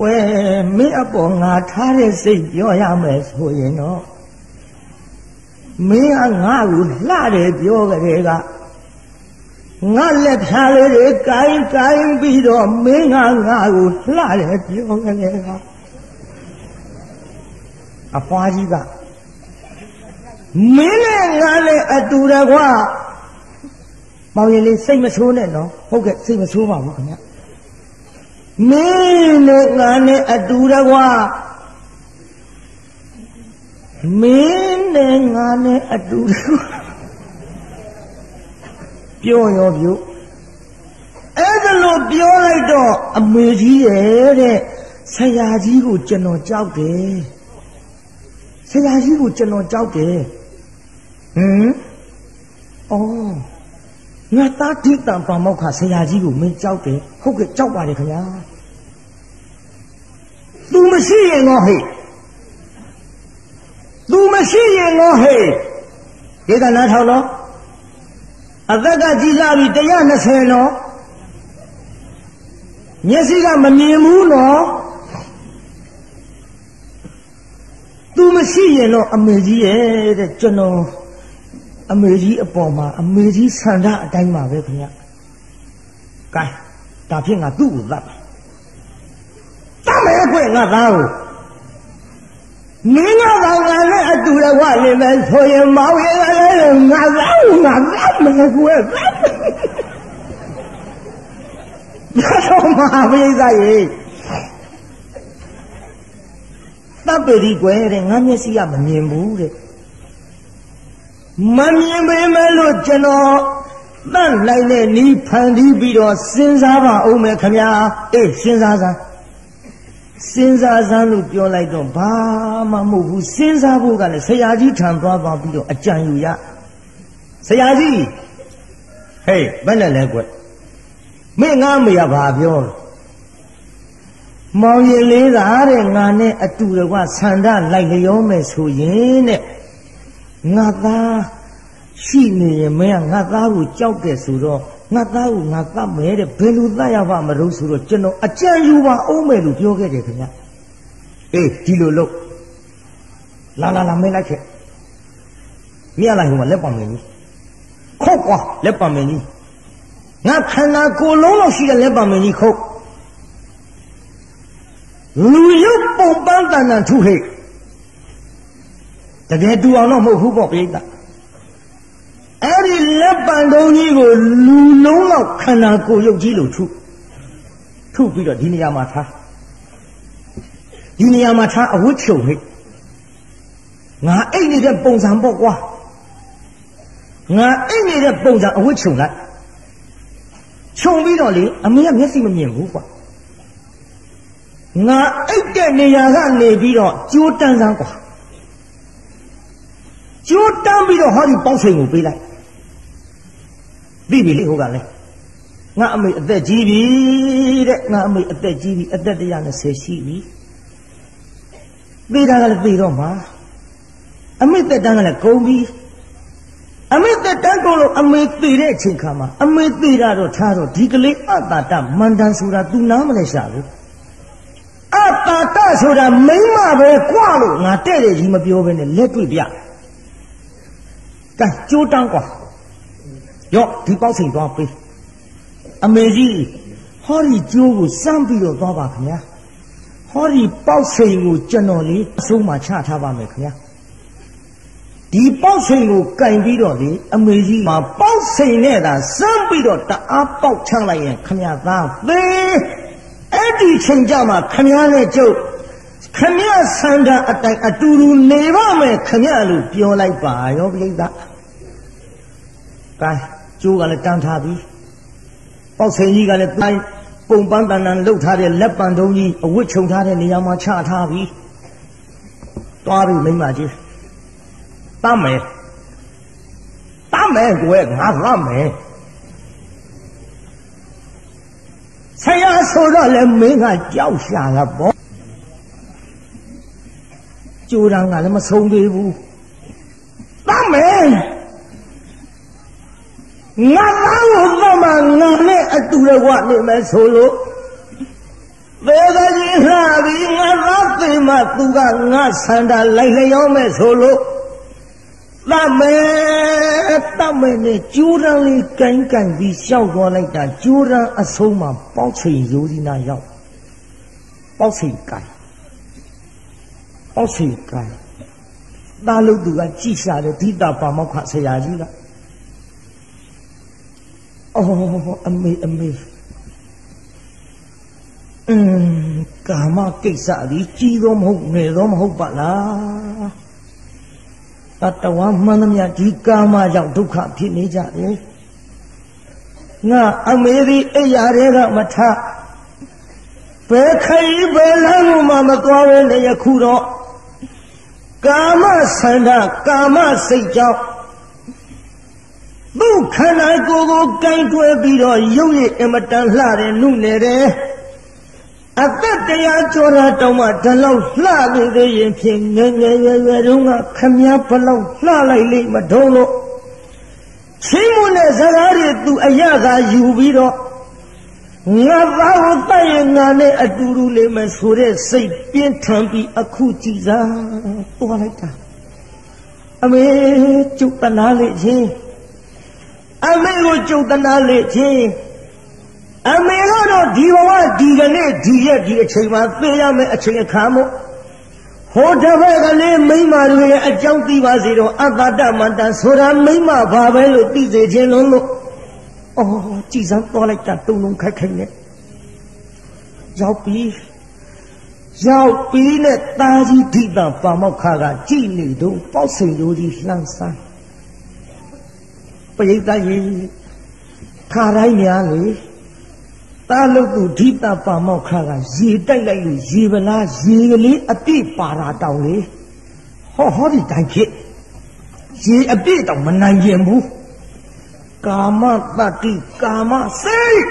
Speaker 1: ကွယ်မင်းအပေါ်ငါထားတဲ့စိတ်ပြောရမယ်ဆိုရင်တော့မင်းကငါ့ကိုလှတယ်ပြောကြတဲ့ကငါလက်ဖြားလေးတွေကိုင်းကိုင်းပြီးတော့မင်းကငါကိုလှတယ်ပြောကြတယ်ကအဖွားကြီးကမင်းနဲ့ငါနဲ့အတူတကွမောင်ရင်လေးစိတ်မဆိုးနဲ့နော်ဟုတ်ကဲ့စိတ်မဆိုးပါဘူးခင်ဗျ မင်းနဲ့ငါနဲ့အတူတကွမင်းနဲ့ငါနဲ့အတူတကွပြောရောပြောအဲ့ဒါလို့ပြောလိုက်တော့အမေကြီးရဲ့တဲ့ဆရာကြီးကိုကျွန်တော်ကြောက်တယ်ဆရာကြီးကိုကျွန်တော်ကြောက်တယ်ဟမ်အော်ငါသားတိတံပါမောက်ခဆရာကြီးကိုမင်းကြောက်တယ်ဟုတ်ကဲ့ကြောက်ပါလေခင်ဗျာ သူမရှိရင်တော့ဟဲ့သူမရှိရင်တော့ဟဲ့ဒီကနားထောင်တော့အသက်ကကြီးလာပြီ120နော်မျက်စိကမမြင်ဘူးနော်သူမရှိရင်တော့အမေကြီးရဲ့တဲ့ကျွန်တော်အမေကြီးအပေါ်မှာအမေကြီးဆန္ဒအတိုင်းပါပဲခင်ဗျ။ကဲဒါဖြင့်ငါသူ့ကိုသတ်မယ်။သ တ်မယ်ကွငါသားကိုမင်းကကောင်ကလည်းအတူတကွနေမယ်ဆိုရင်မောင်ရဲ့လည်းငါသားကိုငါသတ်မယ်ကွသတ်မယ်။ဘာတော့မှာပိဿရေတပ်ပေဒီကွယ်တဲ့ငါမျက်စိကမမြင်ဘူးတဲ့မမြင်ပေမဲ့လို့ကျွန်တော်တတ်လိုက်တဲ့နီးဖန်တီးပြီးတော့စဉ်းစားပါအောင်မယ်ခမညာအေးစဉ်းစားစမ်း စဉ်းစားစမ်းလို့ပြောလိုက်တော့ဘာမှမဟုတ်ဘူးစဉ်းစားဖို့ကလည်းဆရာကြီးထံသွားသွားပြီးတော့အကြံယူရဆရာကြီးဟေးဘယ်နဲ့လဲကွမင်းငါမေရဘာပြောလဲမောင်ရင်လေးသာတဲ့ငါနဲ့အတူတကွဆန္ဒလိုက်လျောမယ်ဆိုရင်တဲ့ငါသားရှိနေရင်မင်းကငါသားကိုကြောက်တယ်ဆိုတော့ ငါသားကိုငါသတ်မယ်တဲ့ဘယ်လိုသတ်ရပါမလို့ဆိုတော့ကျွန်တော်အကြံယူပါအောင်မယ်လို့ပြောခဲ့တယ်ခင်ဗျအေးဒီလိုလို့လာလာလာမင်းလိုက်ခဲ့မြရလိုက်ဟိုမှာလက်ပံမင်းကြီးခုတ်ကွာလက်ပံမင်းကြီးငါခန္ဓာကိုယ်လုံးလို့ရှိတဲ့လက်ပံမင်းကြီးခုတ်လူရုပ်ပုံပန်းတန်တန်ထုဟိတ်တကယ်တူအောင်တော့မဟုတ်ဘူးပေါ့ပိဋက အဲ့ဒီလက်ပံကုန်းကြီးကိုလူလုံးလောက်ခန္ဓာကိုယ်ရုပ်ကြီးလို့ထုထုပြီးတော့ဒီနေရာမှာထားဒီနေရာမှာထားအဝတ်ချုပ်ဟိတ်ငါအိတ်နေတဲ့ပုံစံပေါ့ကွာငါအိတ်နေတဲ့ပုံစံအဝတ်ချုပ်လိုက်ခြုံပြီးတော့လေအမေကမျက်စိမမြင်ဘူးကွာငါအိတ်တဲ့နေရာကနေပြီးတော့ကြိုးတန်းစမ်းကွာကြိုးတန်းပြီးတော့ဟောဒီပေါက်စိန်ကိုပေးလိုက် သိပြီလေဟိုကလည်းငါအမေအသက်ကြီးပြီတဲ့ငါအမေအသက်ကြီးပြီအသက်120ရှိပြီသိတာကလည်းသိတော့မှာအမေသက်တန်းကလည်းကုန်ပြီအမေသက်တန်းကုန်လို့အမေသိတဲ့အချိန်ခါမှာအမေသိတာတော့ထားတော့ဒီကလေးအတာတမန္တန်ဆိုတာ तू နားမလဲရှာဘူးအတာတဆိုတာမိမ့်မပဲကြွလို့ငါတဲ့တယ်ကြီးမပြောဘဲနဲ့လက်တွေ့ပြကဲကြိုးတန်းกว่า ရော့ဒီပေါက်ချိန်သွားပေးအမေကြီးဟောဒီကျိုးကိုစမ်းပြီးတော့သွားပါခင်ဗျာဟောဒီပေါက်ချိန်ကိုကျွန်တော်လေးအဆုံးမှချထားပါမယ်ခင်ဗျာဒီပေါက်ချိန်ကိုကင်ပြီးတော့လေအမေကြီးမှာပေါက်ချိန်နဲ့သာစမ်းပြီးတော့တအားပေါက်ချလိုက်ရင်ခင်ဗျာသားသေအဲ့ဒီချိန်ကြမှာခင်ဗျားနဲ့ကျုပ်ခမရဆန္ဒအတိုင်းအတူတူနေပါမယ်ခမရလို့ပြောလိုက်ပါရောပြိဿကဲ ကျိုးကလည်းတန်းထားပြီပေါက်စိန်ကြီးကလည်းတိုင်းပုံပန်းတန်တန်လှုပ်ထားတဲ့လက်ပံတုံးကြီးအဝတ်ခြုံထားတဲ့နေရာမှာချထားပြီတွားပြီမိမကြီးတမ်းမယ်တမ်းမယ်ကွယ်ငါရမယ်ဆရာဆိုတော့လည်းမင်းကကြောက်ရှာတာပေါ့ကြိုးတန်းကလည်းမဆုံးသေးဘူးတမ်းမယ် ငါသားကိုတော့မှငါနဲ့အတူတကွနေမယ်ဆိုလို့သေကကြီးလှပြီးငါသားသိမှသူကငါဆန္ဒလိုက်လျောမယ်ဆိုလို့တမဲတမဲနဲ့ကျိုးရန်လေးကိုင်းကိုင်းပြီးရှောက်သွားလိုက်တာကျိုးရန်အဆုံးမှာပေါက်ချိန်ရိုးဒီနာရောက်ပေါက်ချိန်ကိုင်းပေါက်ချိန်ကိုင်းသားလို့သူကကြည်ရှာတယ်ဒိတာပါမောက်ခဆရာကြီးက အော်အမေအမေอืมကာမကိစ္စဒီကြီးတော့မဟုတ်ငယ်တော့မဟုတ်ပါလားတတဝမှန်သမျှဒီကာမကြောင့်ဒုက္ခဖြစ်နေကြတယ်ငါအမေဒီအိယာတွေကမထဘယ်ခိုင်ဘယ်လမ်းမှမသွားဘဲနဲ့ယခုတော့ကာမဆန္ဒကာမစိတ်ကြောင့် သူ့ခန္ဓာကိုယ်ကိုကင်တွယ်ပြီးတော့ရုပ်ရည်အမတန်လှတယ်နုနယ်တယ်အသက်တရားကျော်တာတောင်မှဒီလောက်လှနေသေးရင်ဖြင့်ငယ်ငယ်ရွယ်ရွယ်တုန်းကခမည်းဘလောက်လှလိုက်လိမ့်မထုံးလို့ချင်းမွန်းတဲ့ဇကားတွေသူအရသာယူပြီးတော့ငါသားကိုတတ်ရင်ငါနဲ့အတူတူလေးမဆိုတဲ့စိတ်ပြင်းထန်ပြီးအခုကြည်စားပေါ်လိုက်တာအမေကျုပ်တနာလေးချင်း အမေကိုကျုပ်တနာလေးချင်းအမေကတော့ဒီဘဝဒီကနေ့ဒီရက်ဒီအချိန်မှာသိရမယ်အချိန်အခါမို့ဟိုတပည့်ကလေးမိမတွေရဲ့အကြောင်းသိပါစေတော့အတ္တတမန္တဆိုတာမိမဘာပဲလို့သိစေခြင်းလုံးလို့အော်ကြည်စမ်းသွားလိုက်တာတုံလုံးခိုက်ခိုက်နဲ့ရောက်ပြီရောက်ပြီနဲ့တာကြီးဓိတပါမောက်ခကကြည်နေတော့ပေါ့စိန်ရိုးကြီးလှမ်းဆန်း ပရိသတ်ကြီးခါတိုင်းများလေတာလုတ်သူဓိတပါမောက်ခကရေတိုက်လိုက်လို့ရေပလားရေကလေးအပြည့်ပါတာတောင်လေဟောဟောဒီတိုင်းဖြစ်ရေအပြည့်တောင်မနိုင်ရင်ဘူးကာမတတိကာမစိတ်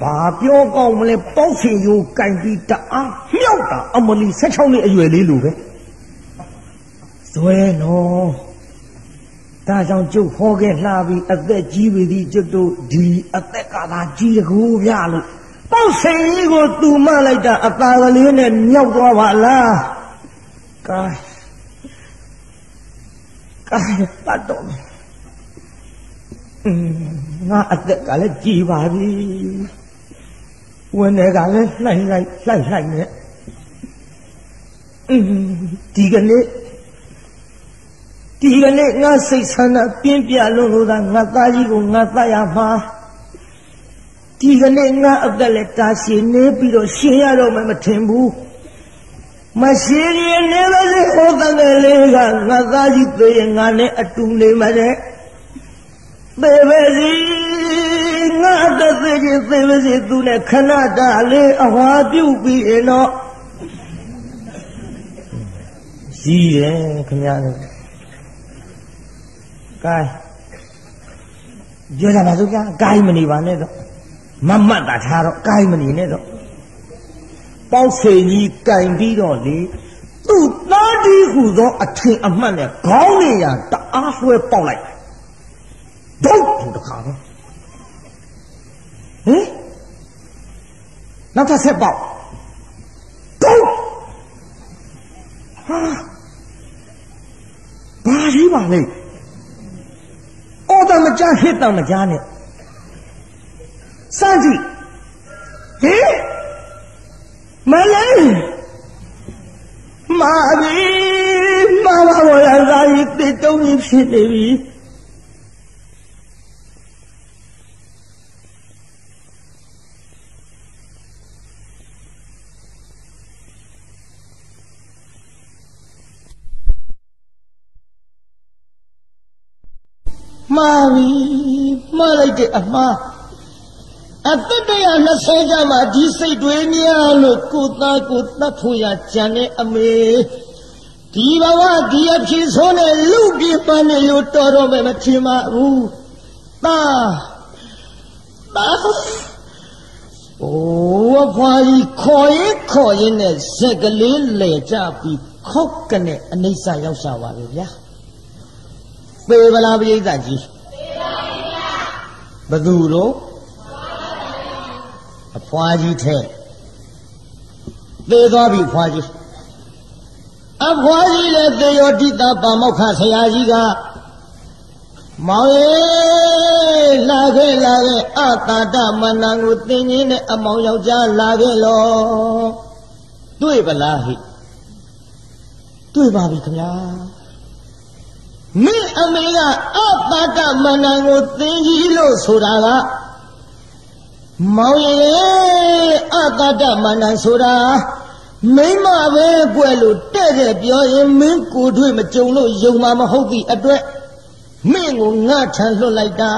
Speaker 1: ဘာပြောကောင်းမလဲပေါ့ချင်ယူကင်ပြီးတအားမြောက်တာအမလီ16နှစ်အရွယ်လေးလိုပဲဇွဲနော် ဒါကြောင့်ကျုပ်ဟောခဲ့လှပြီးအသက်ကြီးပြီဒီကျုပ်တို့ဒီအသက်ကသာကြီးတကူပြလို့ပေါ့ချင်ကြီးကိုသူမလိုက်တာအသာကလေးနဲ့မြောက်သွားပါလားကာကာပတ်တော့ငါအသက်ကလည်းကြည်ပါပြီဝင်တွေကလည်းလှိုက်လိုက်လှိုက်လှိုက်နဲ့ဒီကနေ့ ဒီကနေ့ငါစိတ်ဆန္ဒပြင်းပြလို့လို့သာငါသားကြီးကိုငါတတ်ရမှာဒီကနေ့ငါအသက်လည်းတာရှည်နေပြီးတော့ရှင်ရတော့မှမထင်ဘူးမရှင်ရင်နေပါစေဟောတဲ့လေးကငါသားကြီးသိရင်ငါနဲ့အတူနေမှာတဲ့သေပါစီငါတသက်ချင်းသေပါစီသူနဲ့ခဏတာလေးအဟွာပြုတ်ပြီးရင်တော့ရှိတယ်ခင်ဗျားတို့ ကဲပြောကြပါစို့ဗျာကိုင်းမနေပါနဲ့တော့မမတ်တာထားတော့ကိုင်းမနေနဲ့တော့ပေါက်ဆွေကြီးကင်ပြီးတော့လေသူ့သားဒီဟုသောအထင်အမှတ်နဲ့ခေါင်းနေရတအားဆွဲပေါက်လိုက်ဒုတ်ဆိုတခါပဲဟင်နောက်ထပ်ဆက်ပေါက်ဒုတ်ဟာဘာကြီးပါလဲအော်တ မကြဟစ်တမကြနဲ့စမ်းကြည့်ဟင်မလေးမာပြီမာပါဘောရသာကြီးတစ်တုံးကြီးဖြစ်နေပြီမှားပြီမှား လိုက်တဲ့အမှားအသက်တရာ20ကျမှဒီစိတ်တွေများလို့ကိုသားကိုတတ်ဖို့ရကြံတဲ့အမေဒီဘဝဒီအဖြစ်ဆိုးနဲ့လူပြေပန်းနေလို့တော်တော့မယ်မထင်ပါဘူးတာတာအိုးဘွားကြီးခေါ်ရင်ခေါ်ရင်နဲ့ဇက်ကလေးလဲကြပြီးခောက်ကနေအနိစ္စရောက်စားပါလေဗျာပေဗလာပိဋကကြီး ဘသူတို့အဖွားကြီးထဲသေသွားပြီဖွားကြီးအဖွားကြီးလည်းသေယောတိတပါမောက္ခဆရာကြီးကမောင်ရဲ့လာခဲ့လာခဲ့အတာတမန္တန်ကိုသင်ကြီးနဲ့အမောင်ယောက်ျားလာခဲ့လောတွေ့ပလားဟိတွေ့ပါပြီခင်ဗျာ မင်းအမေကအတာတမန္တန်ကိုသင်ကြီးလို့ဆိုတာကမောင်ရဲ့အတာတမန္တန်ဆိုတာမိမပဲကွယ်လို့တဲ့တဲ့ပြောရင်မင်းကိုတွေ့မကြုံလို့ယုံမှာမဟုတ်သည့်အတွက်မင်းကိုငါထံလွတ်လိုက်တာ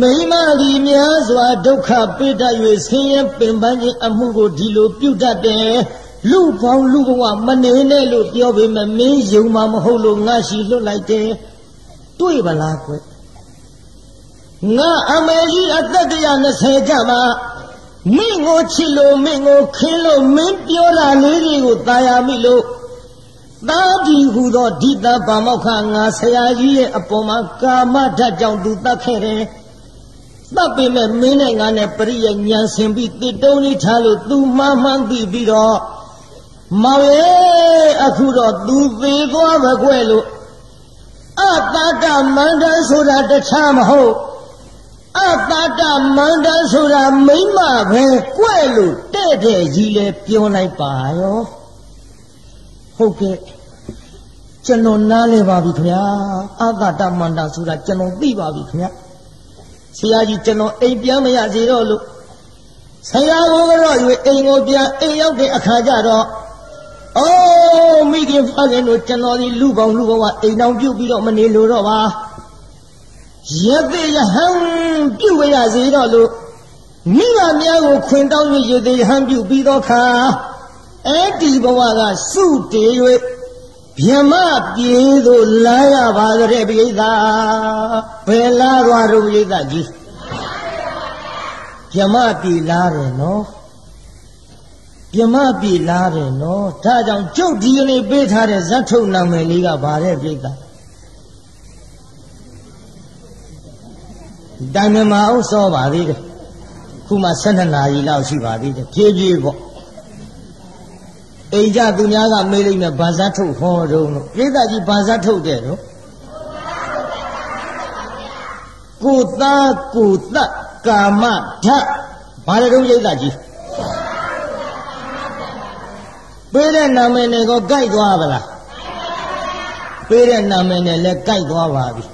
Speaker 1: မိမဒီများစွာဒုက္ခပေးတတ်၍ဆင်းရဲပင်ပန်းခြင်းအမှုကိုဒီလိုပြုတတ်တယ် လူပေါင်းလူဘဝမနေနဲ့လို့ပြောပေမဲ့မင်းယုံမှာမဟုတ်လို့ငါရှိလွတ်လိုက်တယ်တွေ့ပါလားကွငါအမေကြီးအသက်120ကျမှမင်းကိုချစ်လို့မင်းကိုခင်းလို့မင်းပြောတာလေးတွေကိုตายရမိလို့သာဒီဟူသောဓိတဗာမောက္ခငါဆရာကြီးရဲ့အပေါ်မှာကာမဓာတ်ကြောင့်သူတတ်ခဲ့တယ်။တတ်ပေမဲ့မင်းနဲ့ငါနဲ့ပရိယဉာဏ်ဆင်ပြီးတိတုံးလေးထားလို့သူမှမှန်းသိပြီးတော့ မောင်ရဲ့အခုတော့သူသေးသွားမခွဲလို့အတတမန္တဆိုတာတခြားမဟုတ်အတတမန္တဆိုတာမိမပဲကွဲ့လို့တဲ့တဲ့ကြီးလဲပြောလိုက်ပါရောဟုတ်ကဲ့ကျွန်တော်နားလဲပါပြီခင်ဗျာအတတမန္တဆိုတာကျွန်တော်သိပါပြီခင်ဗျာဆရာကြီးကျွန်တော်အိမ်ပြန်မရစေတော့လို့ဆရာကိုကတော့ရွေအိမ်ကိုပြန်အိမ်ရောက်တဲ့အခါကျတော့ အိုးမိခင်ဖခင်တို့ကျွန်တော်ဒီလူပေါင်းလူဘဝအိမ်အောင်ပြုတ်ပြီးတော့မနေလို့တော့ပါရသေးရဟန်းပြုတ်ရစေတော့လို့မိဘများကိုခွင်တောင်း၍ရသေးရဟန်းပြုတ်ပြီးတော့ခါအဲ့ဒီဘဝကစုတည်၍ဗျမပြေသို့လာရပါကြတဲ့ပိဋကဘယ်လာသွားတော့ပိဋကကြီးဗျမပြေလာတယ်နော် ပြမပြီလားတယ်နော်ဒါကြောင့်ကျုပ်ဒီနေ့ပေးထားတဲ့ဇတ်ထုတ်နာမည်လေးကဗါတဲ့ပြိတ္တာတိုင်မမအောင်စောပါသေးတယ်ခုမှ12နာရီလောက်ရှိပါသေးတယ်ဖြည်းဖြည်းပေါ့အိမ်ကြသူများကမေးလိုက်မယ်ဗာဇတ်ထုတ်ဟောတော့လို့ပြိတ္တာကြီးဗာဇတ်ထုတ်တယ်နော်ကိုသားကိုသတ်ကာမဓာတ်ဘာလဲတော့ပြိတ္တာကြီး ပေးတဲ့နာမည်နဲ့ကိုကြိုက်သွားပါလားပေးတဲ့နာမည်နဲ့လည်းကြိုက်သွားပါပြီ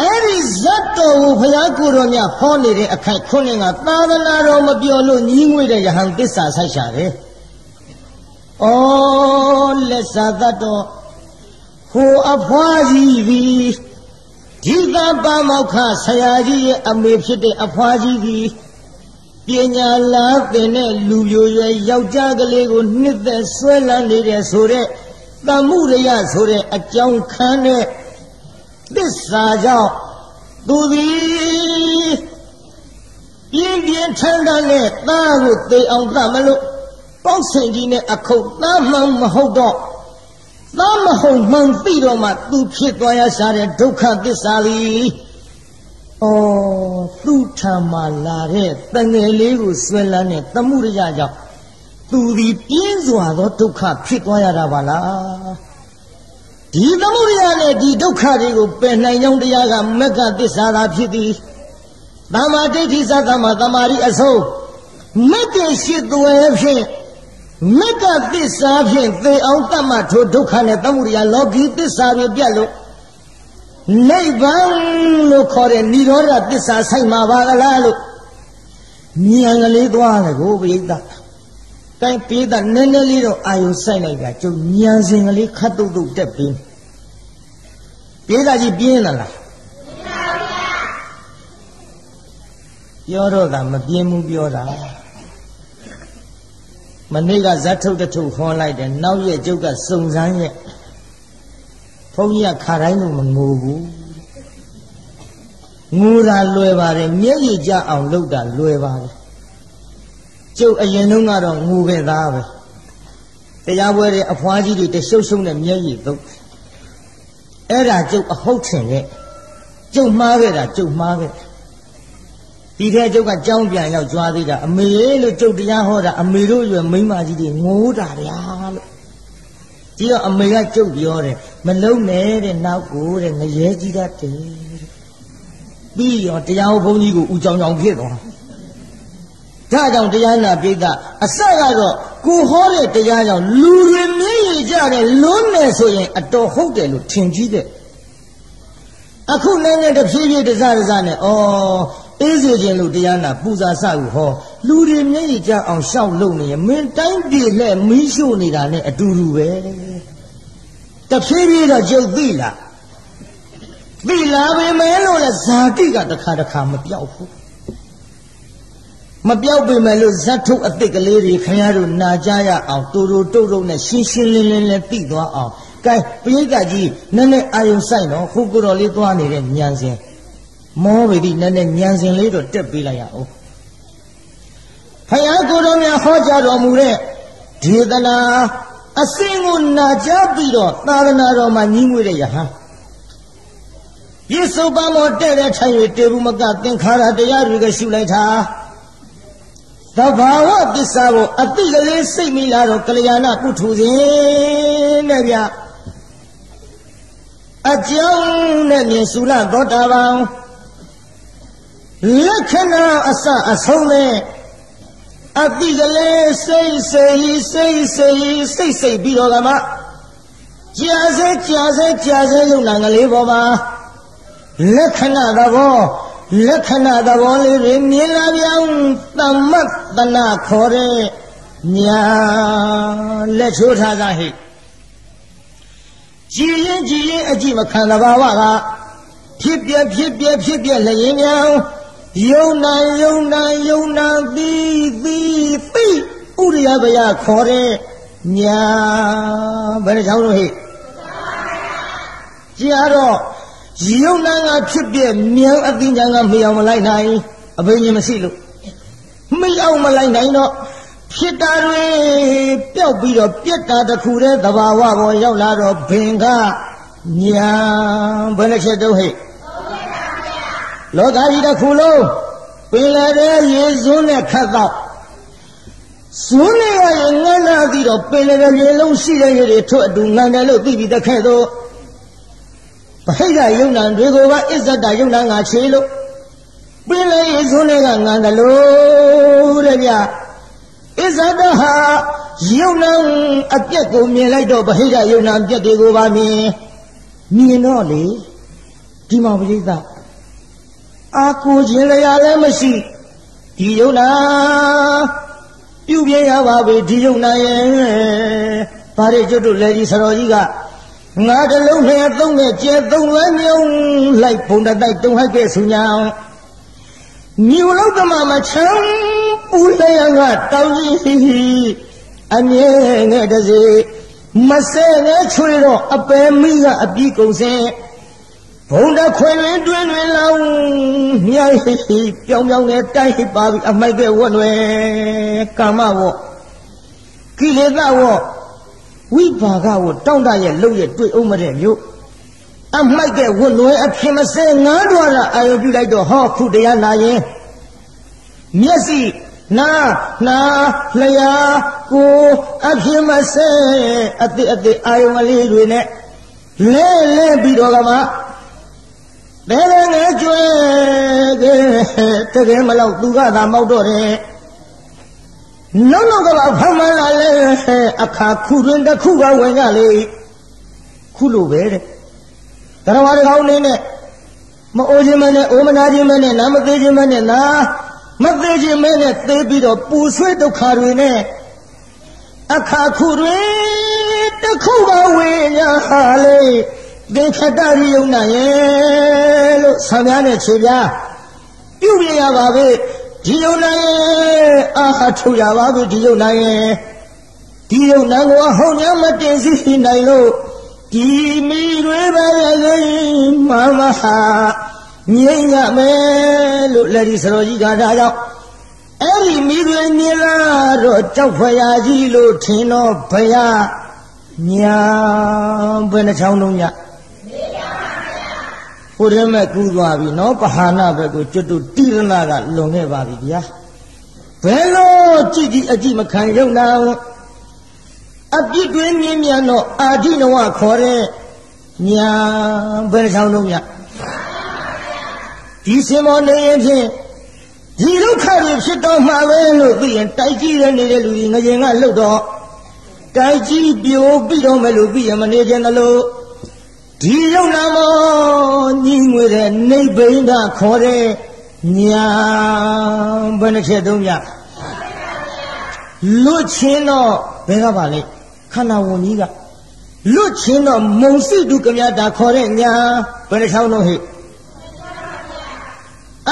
Speaker 1: အဲ့ဒီဇတ်တော်ကိုဘုရားကိုယ်တော်မြတ်ဟောနေတဲ့အခိုက်ခုနှစ်ကသာသနာတော်မပြောလို့ညီးငွေတဲ့ယဟန်သစ္စာဆိုင်ရှာတယ်။အော်လက်စာသတ်တော်ဟိုအဖွားကြီးသည်ဒီကပါမောက္ခဆရာကြီးရဲ့အမေဖြစ်တဲ့အဖွားကြီးသည် ပညာလားသင်တဲ့လူပြိုရွယ်ယောက်ျားကလေးကိုနှစ်သက်ဆွဲလန်းနေတဲ့ဆိုတဲ့တမှုရယဆိုတဲ့အကြောင်းခံတဲ့သစ္စာကြောင့်သူသည်ပြင်းပြင်းထန်ထန်နဲ့သားကိုသိအောင်သတ်မလို့ပေါက်စင်ကြီးနဲ့အခုတ်သားမှန်မဟုတ်တော့သားမဟုတ်မှန်သိတော့မှသူဖြစ်သွားရရှာတဲ့ဒုက္ခသစ္စာလီ အော်သူ့ထံမှာလာတဲ့တငယ်လေးကိုဆွဲလန်းတဲ့သမှုရကြကြောင့်သူဒီပြင်းစွာသောဒုက္ခဖြစ်သွားရတာပါလားဒီသမှုရနဲ့ဒီဒုက္ခတွေကိုပယ်နိုင်ကြောင်းတရားကမက္ကသစ္စာသာဖြစ်သည်သမ္မာဒိဋ္ဌိသသမ္မာသမာဓိအဆုံးမက္ကရှိသွဲဖြင့်မက္ကသစ္စာဖြင့်သေအောင်တတ်မှထိုဒုက္ခနဲ့သမှုရလောကီသစ္စာတွေပြတ်လို့ နိဗ္ဗာန်လို့ခေါ်တဲ့និရောဓသစ္စာဆိုင်မှာပါကလားလို့ဉာဏ်ကလေးသွားတယ်ကိုပိဋကတိုင်းပိဋကနည်းနည်းလေးတော့အာယုဆိုင်လိုက်တာကျုပ်ဉာဏ်စဉ်ကလေးခတ်တုတ်တုတ်တက်ပြီးပိဋကကြီးပြင်းလာလားပြောတော့တာမပြင်းဘူးပြောတာမနေ့ကဇတ်ထုတ်တထုတ်ခွန်လိုက်တယ်နောက်ရက်ကျုပ်ကစုံစမ်းရဲ့ ဘုန်းကြီးကခါတိုင်းလို့မငိုဘူးငိုတာလွယ်ပါတယ်မျက်ရည်ကျအောင်လုပ်တာလွယ်ပါတယ်ကျုပ်အရင်တုန်းကတော့ငိုခဲ့သားပဲတရားပွဲတွေအဖွားကြီးတွေတရှုပ်ရှုပ်နဲ့မျက်ရည်သုံးအဲ့ဒါကျုပ်အဟုတ်ထင်ရဲ့ကျုပ်မှားခဲ့တာကျုပ်မှားခဲ့ဒီထဲကျုပ်ကကြောင်းပြန်ရောက်ကြွားသေးတာအမေလို့ကျုပ်တရားဟောတာအမေတို့ရွယ်မိန်းမကြီးတွေငိုးတာဗျာလို့ဒီတော့အမေကကြုတ်ပြောတယ်မလုံးနဲ့တဲ့နောက်ကိုတဲ့ငရဲကြီးတတ်တယ်တဲ့ပြီးရောတရားဘုန်းကြီးကိုဦးကြောင်ကြောင်ဖြစ်သွားဒါကြောင့်တရားနာပိဋကအစကတော့ကိုဟောတဲ့တရားကြောင့်လူတွေမျက်ရည်ကြတယ်လွန်းနေဆိုရင်အတော်ဟုတ်တယ်လို့ထင်ကြီးတဲ့အခုလည်းနဲ့တဖြည်းဖြည်းတစတစနဲ့ဩအေးစေခြင်းလို့တရားနာပူဇာစဟုဟောလူတွေမျက်ရည်ကြအောင်ရှောက်လုပ်နေရင်မင်းတိုင်းပြည်လက်မီးရှို့နေတာနဲ့အတူတူပဲ တဖြည်းဖြည်းတော့ကျုပ်သိလားသိလာပြီမဲလို့လဲဇာတိကတစ်ခါတစ်ခါမပြောက်ဘူးမပြောက်ပေမဲ့လို့ဇတ်ထုတ်အစ်စ်ကလေးတွေခင်ဗျားတို့နာကြရအောင်တူတူတုတ်တုတ်နဲ့ရှင်းရှင်းလင်းလင်းလေးသိသွားအောင်ကဲပရိသတ်ကြီးနည်းနည်းအာယုံဆိုင်တော့ခုကိုတော်လေးသွားနေတဲ့ညံစင်မောပြီဒီနည်းနည်းညံစင်လေးတော့တက်ပေးလိုက်ရအောင်ဖယားကိုတော်များဟောကြားတော်မူတဲ့ဒေသနာ အစင်ကိုနာကြပြီးတော့သာသနာတော်မှာညီးငွေတဲ့ယဟန်ယေစုပမောတဲ့တဲ့ထိုင်၍တေဘူးမကသင်္ခါရတရားတွေကရှုလိုက်တာသဘာဝပစ္စကိုအတိကလေးစိတ်မိလာတော့ကလျာဏပုထုဇဉ်တဲ့ဗျအကြောင်းနဲ့မြင်စုလသောတာပန်လက္ခဏာအစအဆုံးနဲ့ အတိကလေးစိတ်စိတ်စိတ်စိတ်စိတ်စိတ်ပြီးတော့ကမှကြာစေကြာစေကြာစေယုံနာကလေးပေါ်မှာလက္ခဏာသဘောလက္ခဏာသဘောလေးတွေမြင်လာပြောင်းသမ္မတနာခေါ်တဲ့ညာလက်ချိုးထားတာဟိကြည်ရင်ကြည်ရင်အကြည့်မခံသဘာဝကဖြစ်ပြဖြစ်ပြဖြစ်ပြလျင်မြောင် ယုံနာယုံနာယုံနာသီးသီးသီးဥရိယဘယခေါ်တဲ့ညာဘယ်နှချောင်းလို့ဟိကြာတော့ယုံနာကဖြစ်ပြမြောင်အသိဉာဏ်ကမအောင်မလိုက်နိုင်အဘိညာဉ်မရှိလို့မအောင်မလိုက်နိုင်တော့ဖြစ်တာတွေပျောက်ပြီးတော့ပြက်တာတစ်ခုတည်းသဘာဝပေါ်ရောက်လာတော့ဘင်ကညာဘယ်နှချက်တုံးဟိတ် လောကကြီးတစ်ခုလုံးပင်လယ်ထဲရေစွန်းနဲ့ခတ်တော့ဇွန်းနဲ့ရရင်ငန်းလာပြီးတော့ပင်လယ်ရေလုံးရှိတဲ့ရေတွေထွက်အတူငန်းတယ်လို့သိပြီးတခက်တော့ဗဟိကယုံနာတွေကိုကအစ္ဆတယုံနာငါခြေလို့ပင်လေဇွန်းတွေကငန်းတယ်လို့တဲ့ဗျအစ္ဆတဟာယုံနာအပြက်ကိုမြင်လိုက်တော့ဗဟိကယုံနာအပြက်တွေကိုပါမြင်မြင်တော့လေဒီမှာပရိသတ် အာကိုခြင်းလျာလည်းမရှိဒီယုံနာပြုပြရပါပြီဒီယုံနာရဲ့ဗာရကျွတ်တို့လည်းဒီဆရာကြီးကငါတလုံးနဲ့သုံးနဲ့ကျဲသုံးလမ်းမြုံလိုက်ဘုံတတိုက်တုံးဟက်ကဲဆူညာမြူလောက်တမမချမ်းပူလျံကတောင်းကြီးအမြဲငဲ့တစေမဆဲနဲ့ချွေတော့အပယ်မိကအပြီးကုန်စင် ဘုံတခွေတွင်တွင်တွင်လောင်းမြိုက်ပြောင်းပြောင်းနဲ့တိုက်ပါပြီအမိုက်ကဝတ်လွယ်ကာမဝကိလေသာဝဝိပါကဝတောင့်တရဲ့လှုပ်ရဲ့တွေ့အောင်မတဲ့မျိုးအမိုက်ကဝတ်လွယ်အဖြစ်မစဲငားတော်လာအာယုပြုလိုက်တော့ဟောခုတရားနာရင်မျက်စိနာနာလျာကိုအဖြစ်မစဲအတိအတိအာယုံလေးတွေနဲ့လဲလဲပြီးတော့ကမှ ဘယ်လည်းငယ်ကျွဲကဲတကယ်မလောက်သူကသာမောက်တော့တယ်လုံးလုံးကပါဖမ်းမလာလဲအခါခုတွင်တစ်ခုကဝင်ကြလေခုလိုပဲတဲ့တရားဝါတကောင်လေးနဲ့မအိုခြင်းမနဲ့အိုမနာခြင်းမနဲ့နာမသေးခြင်းမနဲ့နာမသေးခြင်းမနဲ့သေပြီးတော့ပူဆွေးဒုက္ခတွေနဲ့အခါခုတွင်တစ်ခုကဝင်ကြလေ သင်္ခတရိယုံနာရဲ့လို့ဆံများနဲ့ခြေပြားပြုပြရပါပဲဒီယုံနာရဲ့အာဟာထုတ်ရပါပဲဒီယုံနာရဲ့ဒီယုံနာကိုအဟောင်းများမတင်စီနိုင်လို့ဒီမိတွေပဲရဲ့မမဟာငြိမ့်ရမယ်လို့လက်ဒီစရောကြီးကဒါကြောင့်အဲ့ဒီမိတွေမြင်လာတော့ကြောက်ဖွယ်ရာကြီးလို့ထင်တော့ဘုရားညာဘယ်နှချောင်းလုံးည ဟိုထဲမဲ့ကူးသွားပြီနော်ပဟာနာဘက်ကိုကျွတ်တူတိရဏကလွန်ခဲ့ပါပြီဗျာဘယ်လိုကြည့်ကြည့်အကြည့်မခံရုံနာအပြစ်တွင်မြင်းမြန်တော့အာဓိနဝခေါ်တဲ့ညာဘယ်ဆောင်လုံးမြဒီစင်မောနေရင်ဖြင့်ဒီဒုက္ခတွေဖြစ်တော့မှာပဲလို့သိရင်တိုက်ကြည့်ရနေတဲ့လူကြီးငရင်ကလှုပ်တော့တိုက်ကြည့်ပြိုပြီးတော့မယ်လို့သိရင်မနေခြင်းသလို ဒီရုံနာမောညီငွေတဲ့နေဗိန္ဒခေါ်တဲ့ညာဘယ်နှချက်သုံးမြလွတ်ချင်းတော့ဘယ်ကပါလဲခန္ဓာဝန်ကြီးကလွတ်ချင်းတော့မုံစိတုကမြတာခေါ်တဲ့ညာဘယ်နှချောင်းတော့ဟဲ့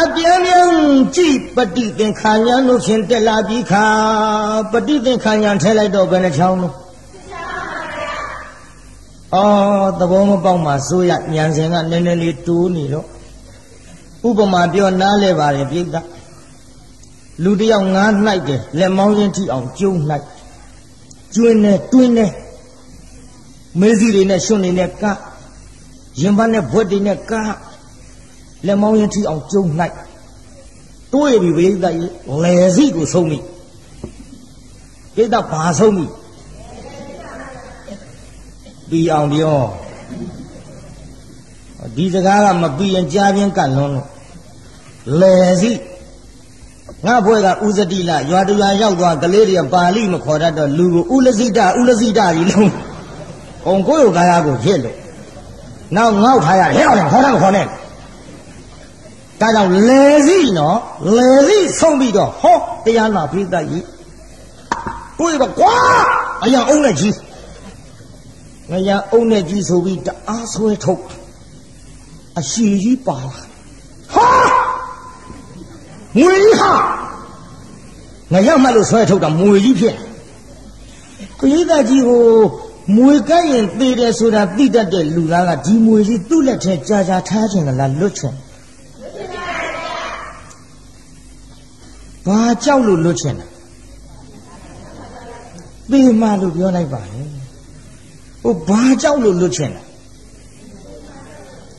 Speaker 1: အပြန်ပြန်ကြည့်ပฏิသင်္ခါညာလို့ဖြင့်တက်လာပြီးခါပฏิသင်္ခါညာထဲလိုက်တော့ဘယ်နှချောင်းလို့ အော်သဘောမပေါက်မှစိုးရညံစင်ကနည်းနည်းလေးတိုးနေတော့ဥပမာပြောနားလဲပါတယ်ပြိဿလူတယောက်ငားနှိုက်တယ်လက်မောင်းချင်းထိအောင်ကျုံနှိုက်ကျွင်းနဲ့တွင်းနဲ့မေးစီတွေနဲ့ရှင်တွေနဲ့ကရင်ပတ်နဲ့ဘွက်တွေနဲ့ကလက်မောင်းရင်ထိအောင်ကျုံနှိုက်တွေးပြီပြိဿကြီးလဲစီကိုဆုံးပြီပြိဿဘာဆုံးပြီ ပြီးအောင်ပြောဒီစကားကမပြီးရင်ကြားပြင်းကတ်လွန်းလို့လဲစီငါဘွဲကဥဇတိလရွာတရွာရောက်သွားကလေးတွေပါဠိမခေါ်တတ်တော့လူကိုဥလစိတဥလစိတကြီးလုံးဘုံကိုယ်ကိုကာယကိုဖြစ်လို့နောက်ငေါက်ထားရဟဲ့အောင်ခေါ်တယ်ခေါ်တယ်ဒါကြောင့်လေစီနော်လေစီဆုံးပြီးတော့ဟောတရားနာပိသကြီးကိုယ်ကကွာအရာအုံးနဲ့ကြီး ငရအုံးနဲ့ကြီးဆိုပြီးတအားဆွဲထုတ်အရှိကြီးပါလာဟာငွေကြီးဟာငရမှလို့ဆွဲထုတ်တာမွေကြီးဖြစ်ခရိသကြီးကိုမွေကပ်ရင်သေတယ်ဆိုတာသိတတ်တဲ့လူသားကဒီမွေကြီးသူ့လက်ထဲကြာကြာထားခြင်းလားလွတ်ချင်ဘာကြောက်လို့လွတ်ချင်တာသေမှလို့ပြောလိုက်ပါလေ ဟိုဘာကြောက်လို့လွတ်ချင်တာ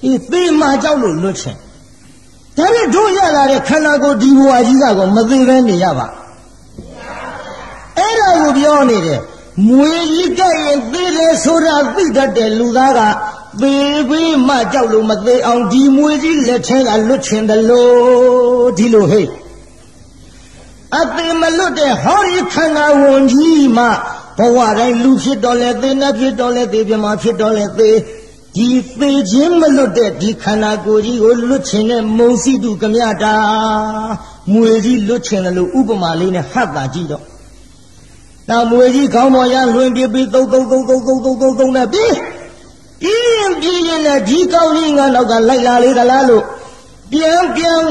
Speaker 1: အေးသေမှကြောက်လို့လွတ်ချင်ဒါပေမဲ့တို့ရလာတဲ့ခန္ဓာကိုယ်ဒီဘဝကြီးကတော့မသိဘဲနေရပါအဲ့ဒါကိုပြောနေတယ်မွေကြီးကရင်သေးတယ်ဆိုတာသိတတ်တဲ့လူသားကသေပေးမှကြောက်လို့မသေးအောင်ဒီမွေကြီးလက်ထဲကလွတ်ချင်တယ်လို့ဒီလိုဟဲ့အသေးမလွတ်တဲ့ဟောဒီခန္ဓာဝန်ကြီးမှ ဘဝတိုင်းလူဖြစ်တော်လဲသေနဲ့ဖြစ်တော်လဲသေပြမဖြစ်တော်လဲသေဒီသေခြင်းမလွတ်တဲ့ဒီခန္ဓာကိုယ်ကြီးကိုလွတ်ချင်တဲ့မုံစီတုကမြတာမွေကြီးလွတ်ချင်တယ်လို့ဥပမာလေးနဲ့ဟတ်တာကြည့်တော့နောက်မွေကြီးခေါင်းပေါ်ရလွင်ပြပြီးသုံးသုံးသုံးသုံးသုံးသုံးသုံးသုံးနဲ့ပြီးပြီးရင်ပြီးရင်လည်းဒီကောင်းလေးငါနောက်ကလိုက်လာလေသလားလို့ပြန်ပြန်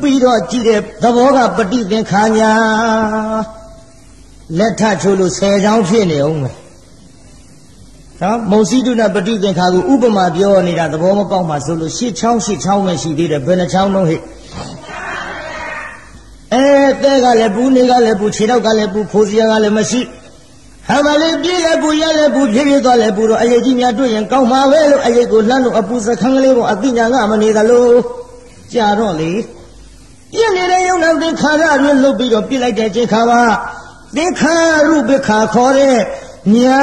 Speaker 1: ပြီးတော့ကြည့်တဲ့သဘောကပฏิသင်္ခါညာ လက်ထချိုးလို့ဆယ်ချောင်းဖြစ်နေအောင်မယ်နော်မုံစီတုနဲ့ပฏิသင်္ခါကိုဥပမာပြောနေတာသဘောမပေါက်မှဆိုလို့ရှစ်ချောင်းရှစ်ချောင်းပဲရှိသေးတယ်ဘယ်နှချောင်းလုံးဟဲ့အဲတဲ့ကလည်းဘူးနေကလည်းဘူးခြေတော့ကလည်းဘူးခိုးစရာကလည်းမရှိဟာမလေးပြည့်လည်းဘူးရလည်းဘူးဖြည်းဖြည်းသွားလည်းဘူးတော့အရေးကြီးများတွေ့ရင်ကောင်းမှာပဲလို့အရေးကိုလှမ်းလို့အပူစခန်းကလေးကိုအသိညာကမနေသလိုကြာတော့လေပြည့်နေတဲ့ယုံနောက်သင်္ခါရတွင်လှုပ်ပြီးတော့ပြစ်လိုက်တဲ့ချိန်ခါပါ သင်္ခါရုပ္ပခါခေါ်တဲ့ညာ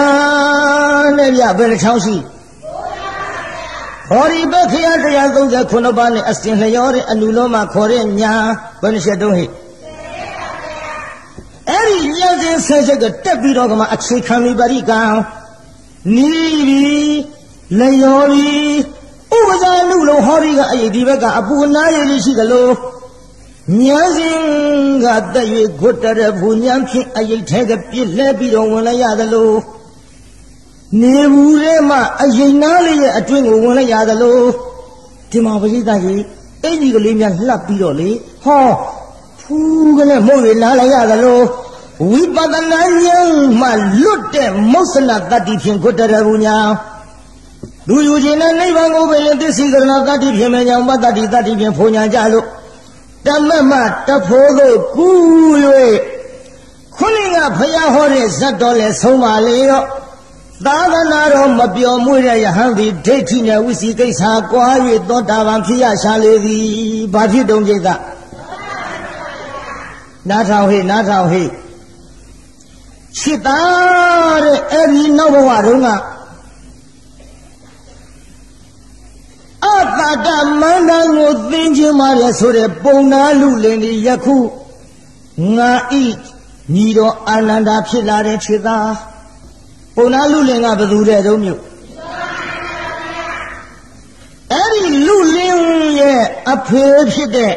Speaker 1: နဲ့ပြဘယ်နှချောင်းရှိဘောရီဘခရ139ပါးနဲ့အစင်လျောတဲ့အနုလောမခေါ်တဲ့ညာဘယ်နှချက်တုံးဟိအဲ့ဒီညောင်စဉ်ဆယ်ချက်ကတက်ပြီးတော့ကမှအခြေခံမိပါရိကံနီးပြီးလျော်ပြီးဥပဇာနုလုံးဟောဒီကအရေးဒီဘက်ကအပူနာရည်လေးရှိသလို ညံစဉ်ကတက်၍ခွတ်တရဘူညံဖြင့်အရေးထဲကပြစ်လဲပြီးတော့ဝင်လိုက်ရသလိုနေဘူးထဲမှာအရင်နားလေးရဲ့အတွင်းကိုဝင်လိုက်ရသလိုဒီမှာပရိသတ်ကြီးအဲ့ဒီကလေးများလှပ်ပြီးတော့လေဟောဖူးကလေးမုတ်ရလာလိုက်ရသလိုဝိပဿနာဉာဏ်မှလွတ်တဲ့မုဆလတတ္တိဖြင့်ခွတ်တရဘူညာလူယူခြင်းနဲ့နိဗ္ဗာန်ကိုပဲသစ္စိကရဏတတ္တိဖြင့်မညာမတ္တိတတ္တိဖြင့်ဖုန်ညာကြလို့ တမတ်မတဖို့ကိုကူး၍ခုနကဖယားဟောတဲ့ဇတ်တော်လဲဆုံးပါလေရောသာသနာတော်မပြောမွေ့တဲ့ယဟန်သည်ဒိဋ္ဌိနဲ့ဝိစီကိစ္စကွာ၍သောတာပန်ဖြစ်ရရှာလေသည်ဘာဖြစ်တုံးจิตနားထောင်ဟိနားထောင်ဟိချစ်သားတဲ့အဲ့ဒီနောက်ဘဝတုန်းက တတမန္တန်ကိုသင်ခြင်းမာရဆိုတဲ့ပုံနာလူလင်ဒီယခုငါဤညီတော်အာနန္ဒာဖြစ်လာတဲ့ချစ်သားပုံနာလူလင်ကဘယ်သူတဲ့တုံးမြို့အဲ့ဒီလူလင်ရဲ့အဖေဖြစ်တဲ့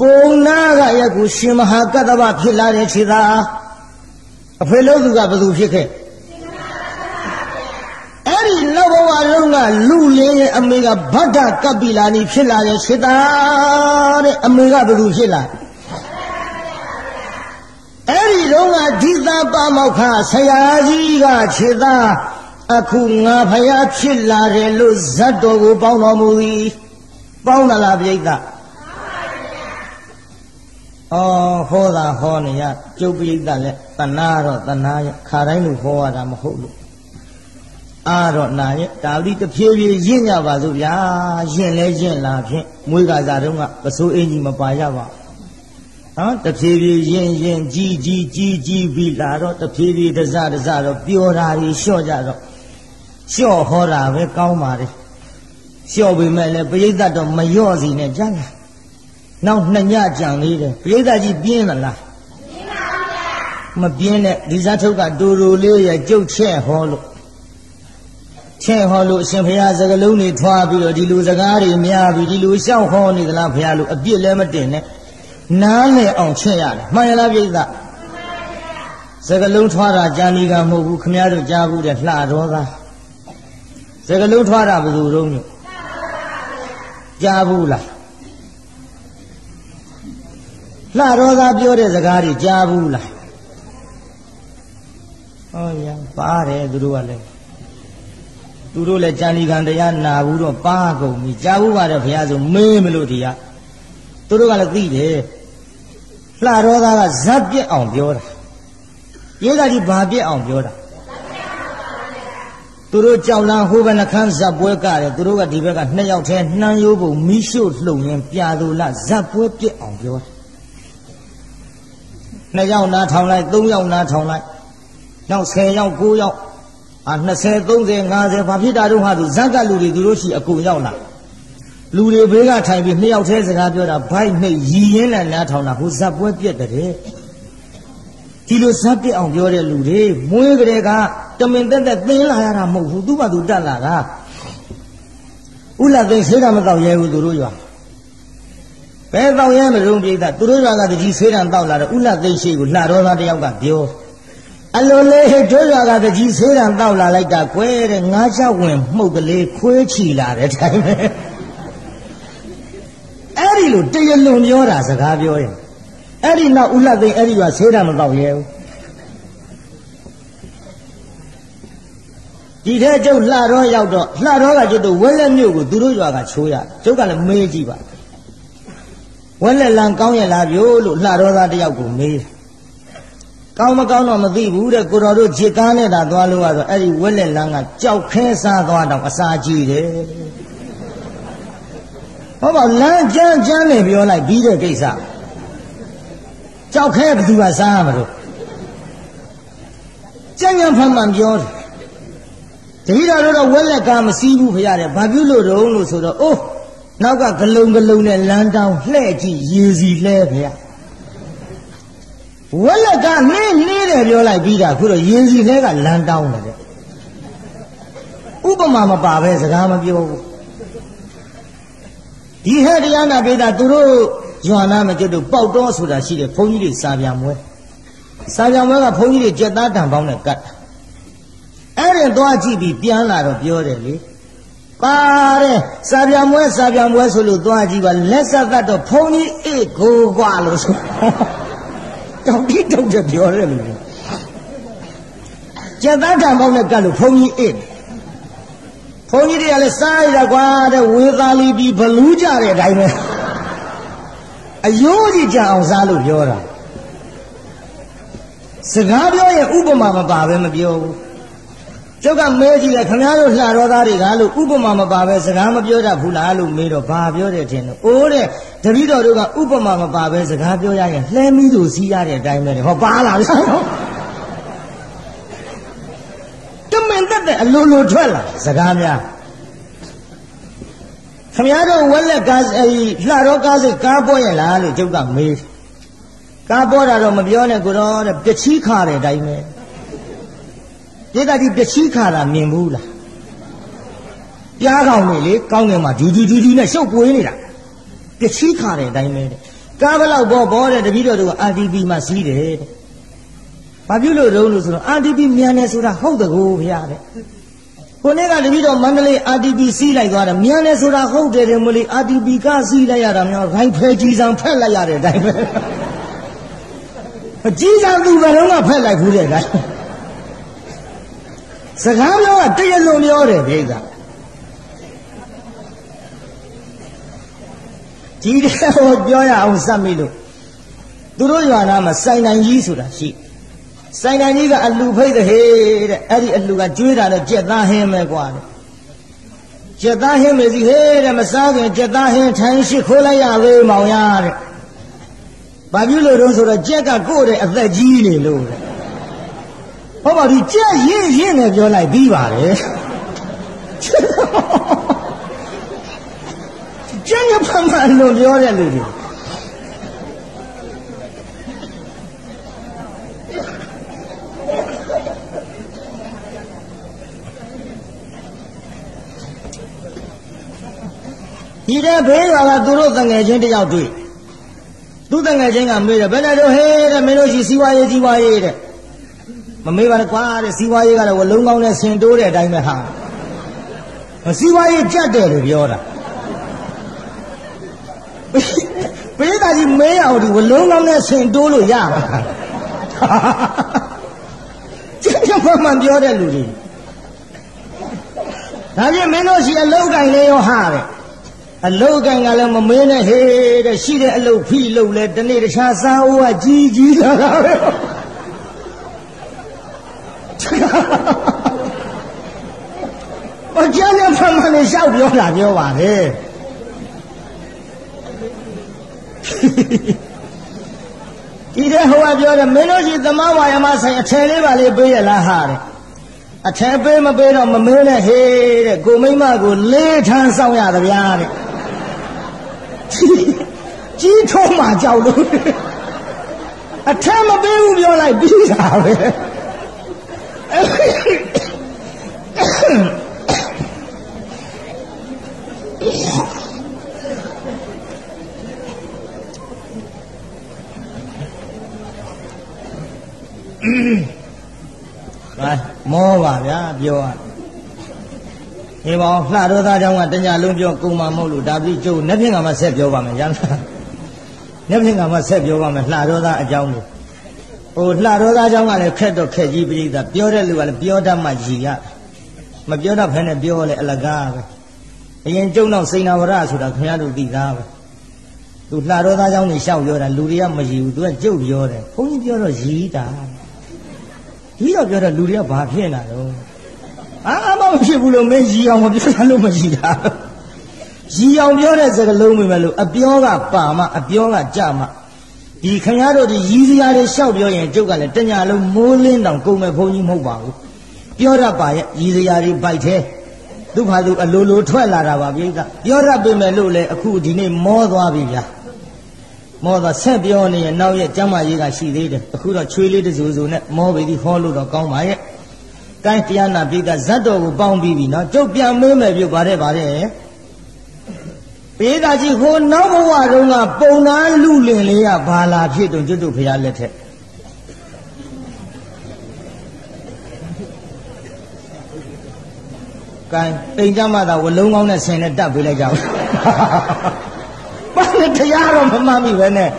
Speaker 1: ပုံနာကယခုရှင်မဟာကတ္တဗဖြစ်လာတဲ့ခြေသာအဖေလို့သူကဘယ်သူဖြစ်ခဲ့အဲ့ဒီ နောက်ဘဝလုံးကလူလင်းရဲ့အမေကဗဒ္ဒကပိလာနီဖြစ်လာတဲ့ခြေသာတဲ့အမေကဘယ်သူဖြစ်လာအဲ့ဒီတော့ကဒီသာပါမောက္ခဆရာကြီးကခြေသာအခုငါဖယားဖြစ်လာတယ်လို့ဇတ်တော်ကိုပေါင်းတော်မူသည်ပေါင်းလာပြိဿအော်ဟောတာဟောနေရကျုပ်ပိဋကလည်းတဏှာတော့တဏှာရခါတိုင်းလို့ဟောရတာမဟုတ်လို့ အာတော့နာရဲ့ဒါလိတဖြည်းဖြည်းရင့်ကြပါစို့ဗျာရင့်လဲရင့်လာဖြင့်မွေးကစားတုန်းကပစိုးအင်းကြီးမပါရပါဟမ်တဖြည်းဖြည်းရင့်ရင့်ကြီးကြီးကြီးကြီးပြီးလာတော့တဖြည်းဖြည်းတစတစတော့ပျော်တာကြီးလျှော့ကြတော့လျှော့ဟောတာပဲကောင်းပါလေလျှော့ပေမဲ့လည်းပရိသတ်တော့မလျော့စီနဲ့ကြလားနောက်နှစ်ညကြံလေးတယ်ပရိသတ်ကြီးပြင်းသလားမပြင်းနဲ့ဒီဇတ်ထုတ်ကတူတူလေးရဲ့ကြုတ်ချက်ဟောလို့ ချက်ဟောလို့အရှင်ဘုရားစကလုံးတွေထွားပြီးတော့ဒီလူစကားတွေများပြီးဒီလူရှောက်ဟောနေသလားဘုရားလို့အပြစ်လည်းမတင်နဲ့နားလေအောင်ချက်ရတယ်မှန်ရလားပြိဿစကလုံးထွားတာကြာလီကမဟုတ်ဘူးခမည်းတော်ကြားဘူးတဲ့လှတော်သားစကလုံးထွားတာဘယ်လိုတော့ညကြားဘူးလားလှရောသားပြောတဲ့စကားတွေကြားဘူးလားဟောရပါတယ်သူတို့ကလည်း သူတို့လည်းကြာလီကံတရားနာဘူးတော့ပါကုန်ပြီကြားဘူးပါတယ်ဘုရားဆိုမေးမလို့ဒီကသူတို့ကလည်းသိတယ်လှရောသားကဇက်ပြက်အောင်ပြောတာရေးကကြီးဘာပြက်အောင်ပြောတာသူတို့ကြောက်လန်းဟိုဘနှခမ်းဇက်ပွဲကတယ်သူတို့ကဒီဘက်ကနှစ်ယောက်တည်းနှမ်းရိုးပုံမိရှုလှုံရင်ပြာသူလဇက်ပွဲပြက်အောင်ပြောတာ2ယောက်နားထောင်လိုက်3ယောက်နားထောင်လိုက်နောက်10ယောက်9ယောက် အာ20 30 50ဘာဖြစ်တာတော့ဟာသူဇက်ကလူတွေသူတို့ရှိအကုန်ရောက်လာလူတွေဘေးကထိုင်ပြီးနှစ်ယောက်တည်းစကားပြောတာဘိုက်နှိပ်ရည်ရင်းနဲ့နားထောင်တာဟိုဇက်ပွဲပြက်တဲ့ဒီလိုဇက်ပြက်အောင်ပြောတဲ့လူတွေမွေးကြတဲ့ကတမင်တက်တက်သင်းလာရတာမဟုတ်ဘူးသူ့ဘာသူတက်လာတာဥလသိဆေးတာမတော့ရဲဘူးသူတို့ရွာဘယ်တော့ရဲမလုံးပြိဿသူတို့ရွာကတကြီးဆေးတံတောက်လာတော့ဥလသိရှိကိုလှတော်သားတယောက်ကပြော အလိုလေးဟိတို့ရွာကတကြီးဆေးတံတောက်လာလိုက်တာကွဲတဲ့ငါးချဝင်မှုတ်ကလေးခွေးချီလာတဲ့တိုင်းပဲအဲ့ဒီလိုတရလွန်ပြောတာစကားပြောရင်အဲ့ဒီနောက်ဥလသိအဲ့ဒီရွာဆေးတံမတောက်ရဲဘူးဒီထဲကျုပ်လှတော်ရောက်တော့လှတော်ကကျုပ်တို့ဝဲလက်မြို့ကိုသူတို့ရွာကချိုးရကျုပ်ကလည်းမေးကြည့်ပါဝက်လက်လံကောင်းရလားပြို့လို့လှတော်သားတယောက်ကိုမေးတယ် ကောင်းမကောင်းတော့မသိဘူးတဲ့ကိုတော်တို့ခြေကားနဲ့တာသွားလို့ကတော့အဲ့ဒီဝက်လက်လံကကြောက်ခဲစားသွားတော့အစာကြီးတယ်ဟောပါလမ်းကျန်းကျန်းနဲ့ပြောလိုက်ပြီးတဲ့ကိစ္စကြောက်ခဲဘယ်သူကစားရမလို့ကျန်းကျန်းဖန်ဖန်ပြောတယ်တတိတော်တို့တော့ဝက်လက်ကမစည်းဘူးဖရတယ်ဘာပြုလို့တုံးလို့ဆိုတော့အိုးနောက်ကဂလုံဂလုံနဲ့လမ်းတောင်းလှဲ့ကြည့်ရေစီလဲဖရ ဝက်လက်ကနှင်းနှင်းတယ်ပြောလိုက်ပြီးတာခုတော့ရေစီလဲကလမ်းတောင်းတယ်တဲ့ဥပမာမပါပဲစကားမပြောဘူးဒီဟဲ့တရားနာပိတာသူတို့ယွာနာမကျွတ်တို့ပေါက်တော့ဆိုတာရှိတယ်ဘုန်းကြီးတွေစာပြန်မွဲစာပြန်မွဲကဘုန်းကြီးတွေကြက်သားတံပေါင်းနဲ့ကတ်အဲ့ဒီသွားကြည့်ပြီးပြန်လာတော့ပြောတယ်လေပါတဲ့စာပြမွဲစာပြမွဲဆိုလို့သွားကြည့်ပါလက်ဆက်သက်တော့ဖုန်ကြီးအေးကိုကွာလို့ဆို တောင်တိတုတ်တဲ့ပြောတယ်လူတွေကျက်သားတံပေါင်းနဲ့ကတ်လို့ဖုန်ကြီးအေးဖုန်ကြီးတွေကလည်းစားရတာကွာတဲ့ဝေသာလီပြီးဘလူးကြတဲ့အတိုင်းပဲအယိုးကြီးကြအောင်စားလို့ပြောတာစကားပြောရင်ဥပမာမပါပဲမပြောဘူး ကျုပ်ကမဲကြည့်တယ်ခင်ဗျားတို့လှတော်သားတွေကလို့ဥပမာမပါပဲစကားမပြောတတ်ဘူးလားလို့မေးတော့ဘာပြောတယ်ထင်လို့အိုးတဲ့တပည့်တော်တို့ကဥပမာမပါပဲစကားပြောရရင်လှဲမီးသူစီးရတဲ့အတိုင်းပဲဟောပါလားဗျာတမင်တက်တဲ့အလိုလိုထွက်လာစကားများခင်ဗျားတို့ဝက်လက်ကားအဲလှတော်ကားစိတ်ကားပေါ်ရလားလို့ကျုပ်ကမေးကားပေါ်တာတော့မပြောနဲ့ကိုတော့တဲ့ပစ္စည်းခါတဲ့အတိုင်းပဲ ဒီကတိပျက်ချီးခါတာမြင်ဘူးလားပြားကောင်နေလေကောင်းငယ်မှာဒူးဒူးဒူးဒူးနဲ့ရှုပ်ပွေးနေတာပျက်ချီးခါတဲ့အတိုင်းပဲတဲ့ကားဘလောက်ပေါ်ပေါ်တဲ့တပည့်တော်တို့က RTP မှာစီးတယ်တဲ့ဘာဖြစ်လို့တုံးလို့ဆိုတော့ RTP မြန်တယ်ဆိုတာဟုတ်တကူဘုရားတဲ့ကိုနေ့ကတပည့်တော်မန္တလေး RTP စီးလိုက်သွားတယ်မြန်တယ်ဆိုတာဟုတ်တယ်တယ်မလို့ RTP ကစီးလိုက်ရတာမျိုးရိုင်းဖဲကြီးဆောင်ဖက်လိုက်ရတဲ့အတိုင်းပဲအကြီးဆောင်သူဘယ်တော့မှဖက်လိုက်ဘူးတဲ့တိုင်း စကားပြောကတရလုံးပြောတယ်ပြိဿကြီးတဲ့ဟောပြောရအောင်စက်မိလို့သူတို့ရွာနာမှာစိုင်နိုင်ကြီးဆိုတာရှိစိုင်နိုင်ကြီးကအလူဖိတ်တဲ့ဟေးတဲ့အဲ့ဒီအလူကကျွေးတာနဲ့ကြက်သားဟင်းပဲကွာတဲ့ကြက်သားဟင်းမေစီဟေးတဲ့မစားခင်ကြက်သားဟင်းထိုင်ရှိခိုးလိုက်ရဝေးမောင်ရတဲ့ဘာပြုလို့တုံးဆိုတော့ကြက်ကကိုယ့်တဲ့အသက်ကြီးနေလို့တဲ့ ဟောပါဒီကြက်ရင်းရင်းနဲ့ပြောလိုက်ပြီးပါတယ်ကျန်ရဖမှန်လို့ပြောတဲ့လူတွေဒီတဲ့ဘေးကကသူတို့တငယ်ချင်းတယောက်တွေ့သူတငယ်ချင်းကမေးတယ်ဘယ်နဲ့တော့ဟဲတဲ့မင်းတို့ရှိစီဝါရေးစီဝါရေးတဲ့ မမေးပါနဲ့ကွာတဲ့စီဝါရေးကတော့ဝလုံးကောင်းနဲ့ဆင်တိုးတဲ့အတိုင်းပဲဟာစီဝါရေးကြက်တယ်လို့ပြောတာပေးတာကြီးမဲအောင်ဒီဝလုံးကောင်းနဲ့ဆင်တိုးလို့ရမှာကျန်ကျန်မှန်မှန်ပြောတဲ့လူတွေဒါပြင်မင်းတို့ရှိအလောက်ကင်လေးရောဟာတဲ့အလုတ်ကန်ကလည်းမမင်းနဲ့ဟေးတဲ့ရှိတဲ့အလုတ်ဖိလုတ်လဲတနေ့တခြားစားအိုးကကြီးကြီးလာတာပဲအကျဉ်းနဲ့ဖမှန်နေ လျှောက်ပြောတာပြောပါလေဒီတဲ့ဟိုကပြောတယ်မင်းတို့ရှိသမဝါယမဆိုင်အထယ်လေးပါလေးပေးရလားဟာတဲ့အထယ်ပေးမပေးတော့မမင်းနဲ့ဟေးတဲ့ကိုမိမကိုလေးထန်းဆောင်ရသဗျာတဲ့ကြီးထုံးမှကြောက်လို့အထက်မပေးဘူးပြောလိုက်ပြီးတာပဲ ဟာမောပါဗျာပြောရဒီပေါင်းလှတော်သားကြောင့်ကတညလုံးပြောကုံမှာမဟုတ်လို့ဒါပြီးကျုပ်နှစ်ပြင်ကမှဆက်ပြောပါမယ်ရမ်းလားနှစ်ပြင်ကမှဆက်ပြောပါမယ်လှတော်သားအကြောင်းလို့ဟိုလှတော်သားကြောင့်ကလည်းခက်တော့ခက်ကြီးပြိဿပြောတဲ့လူကလည်းပြောတတ်မှရည်ရမပြောတော့ဖ ೇನೆ ပြောလဲအလကားပဲ အရင်ကျုံတော့စိန်နာဝရဆိုတာခင်ဗျားတို့သိသားပဲသူလှတော်သားเจ้าနေရှောက်ပြောတာလူတွေကမရည်ဘူးသူကကြုတ်ပြောတယ်ဘုန်းကြီးပြောတော့ရည်တာကြီးတော့ပြောတော့လူတွေကဘာဖြစ်လာတော့အာမမဖြစ်ဘူးလို့မင်းရီအောင်မပြောတာလို့မရှိတာရီအောင်ပြောတဲ့စကားလုံးပဲမဲ့လို့အပြောကပါမအပြောကကြမဒီခင်ဗျားတို့ဒီရီစရာတွေလျှောက်ပြောရင်ကျုပ်ကလည်းတညာလုံးမိုးလင်းတောင်ကုန်မဲ့ဘုန်းကြီးမဟုတ်ပါဘူးပြောရပါရဲ့ရီစရာတွေပိုက်သေး သူ့ဘာသူအလိုလိုထွက်လာတာပါပြိဿပြောရပေမဲ့လို့လေအခုဒီနေ့မောသွားပြီဗျာမောသွားဆက်ပြောနေရင်နောက်ရဲ့ကျမ်းမာရေးကရှိသေးတယ်အခုတော့ချွေးလေးတစုစုနဲ့မောပြီဒီဟောလို့တော့ကောင်းပါရဲ့ကိုင်းတရားနာပိကဇတ်တော်ကိုပေါင်းပြီးပြီနော်ကျုပ်ပြန်မေးမယ်ပြုတ်ပါတယ်ပါတယ်ပေသာကြီးဟိုနောက်ဘဝတုန်းကပုံနာလူလင်လေးကဘာလာဖြစ်တုံကျွတ်တို့ဖရားလက်ထက် ကိုင်းတိမ်ကြမှာသာဝလုံးကောင်းနဲ့ဆင်နဲ့တက်ပေးလိုက်ကြအောင်ဘာနဲ့တရားတော့မမှန်ပြီပဲနဲ့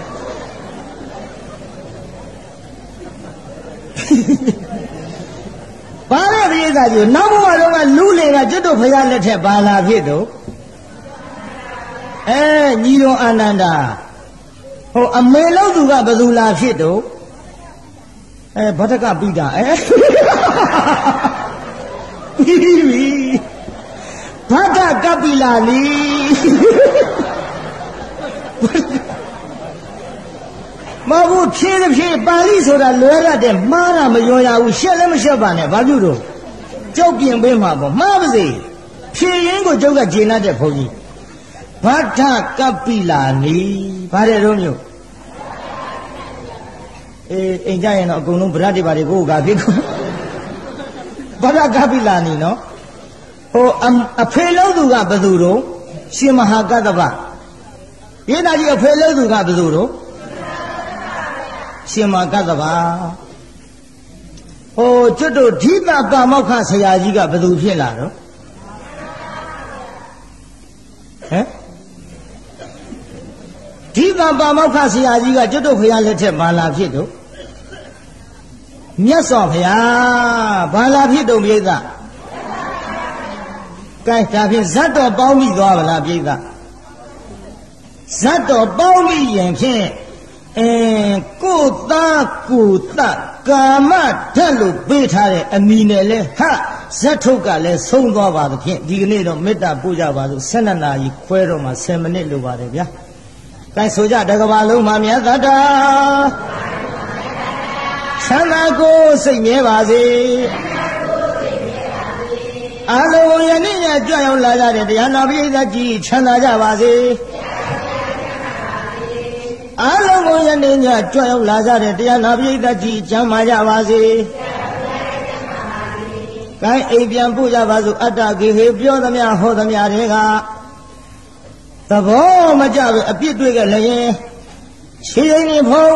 Speaker 1: ဘာလဲပရိသတ်ကြီးနောက်ဘဝတော့ကလူလင်ကကျွတ်တို့ဖရာလက်ထက်ဘာလာဖြစ်တော့အဲညီတော်အာနန္ဒာဟိုအမေလို့သူကဘယ်သူလာဖြစ်တော့အဲဗတ္တကပိတာအဲ ပြီးပြီဗတ္တကပိလာလီမဟုတ်ဖြည်းဖြည်းပါဠိဆိုတာလွယ်ရတယ်မှားတာမရောရဘူးရှက်လည်းမရှက်ပါနဲ့ဘာပြုတော့ကြောက်ပြင်ပေးမှာပေါ့မှားပါစေဖြေရင်ကိုကျုပ်ကဂျင်းတဲ့ဘုန်းကြီးဗဒ္ဓကပိလာနီဗါတဲ့တော့မျိုးအေးအိမ်ကြရင်တော့အကုန်လုံးဗရတ်တွေပါတွေကိုကဖြစ်ကို ဗဒ္ဓကပိလာနီနော်ဟိုအဖေလုံးသူကဘယ်သူတော့ရှင်မဟာကတ္တဗယေနာကြီးအဖေလုံးသူကဘယ်သူတော့ရှင်မဟာကတ္တဗဟိုကျွတ်တို့ဓိပပါမောက္ခဆရာကြီးကဘယ်သူဖြစ်လာတော့ဟမ်ဓိပပါမောက္ခဆရာကြီးကကျွတ်တို့ဖရာလက်ထက်ဘာလာဖြစ်တော့ မြတ်စွာဘုရားဘာလာဖြစ်တော့ပြိဿကဲဒါဖြင့်ဇတ်တော်ပေါင်းပြီးသွားဗလားပြိဿဇတ်တော်ပေါင်းပြီးရင်ဖြင့်အဲကိုသားကိုတကာမဓာတ်လို့ပေးထားတဲ့အမိနဲ့လဲဟာဇတ်ထုတ်ကလည်းဆုံးသွားပါသဖြင့်ဒီကနေ့တော့မေတ္တာပို့ကြပါစို့12နာရီခွဲတော့မှ10မိနစ်လိုပါတယ်ဗျာ။ကဲဆိုကြတကဘာလုံးမှာမြတ်သတ္တာ ချမ်းသာကိုစိတ်မြဲပါစေအလုံးယနေ့ညကြွရောက်လာကြတဲ့တရားနာပိဋကကြီးချမ်းသာကြပါစေအလုံးကိုယနေ့ညကြွရောက်လာကြတဲ့တရားနာပိဋကကြီးချမ်းသာကြပါစေကိုင်းအိမ်ပြန်ပို့ကြပါစို့အတ္တကေဟေပြောသမျှဟောသမျှတွေကသဘောမကျဘူးအပြစ်တွေ့ကြလည်း ခြေရင်နေဖုံ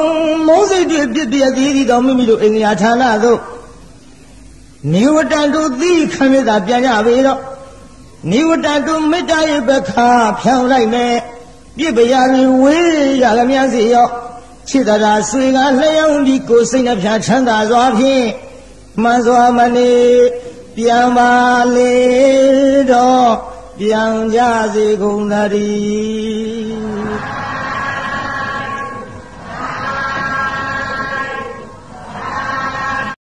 Speaker 1: မိုးစိတ်တွေပြစ်ပြသေးသည်တော်မိမိတို့အင်္ဂယာဌာနသို့နိဝတံတုသီခံရတာပြန်ကြပေတော့နိဝတံတုမေတ္တာရဲ့ဘခါဖြောင်းလိုက်မယ်ပြစ်ပရာတွေဝေးရလျက်စီရောခြေတရာဆွေကလျောင်းပြီးကိုစိတ်နှဖျားချမ်းသာစွာဖြင့်မှန်စွာမနေပြန်ပါလေတော့ပြန်ကြစေကုန်သတည်း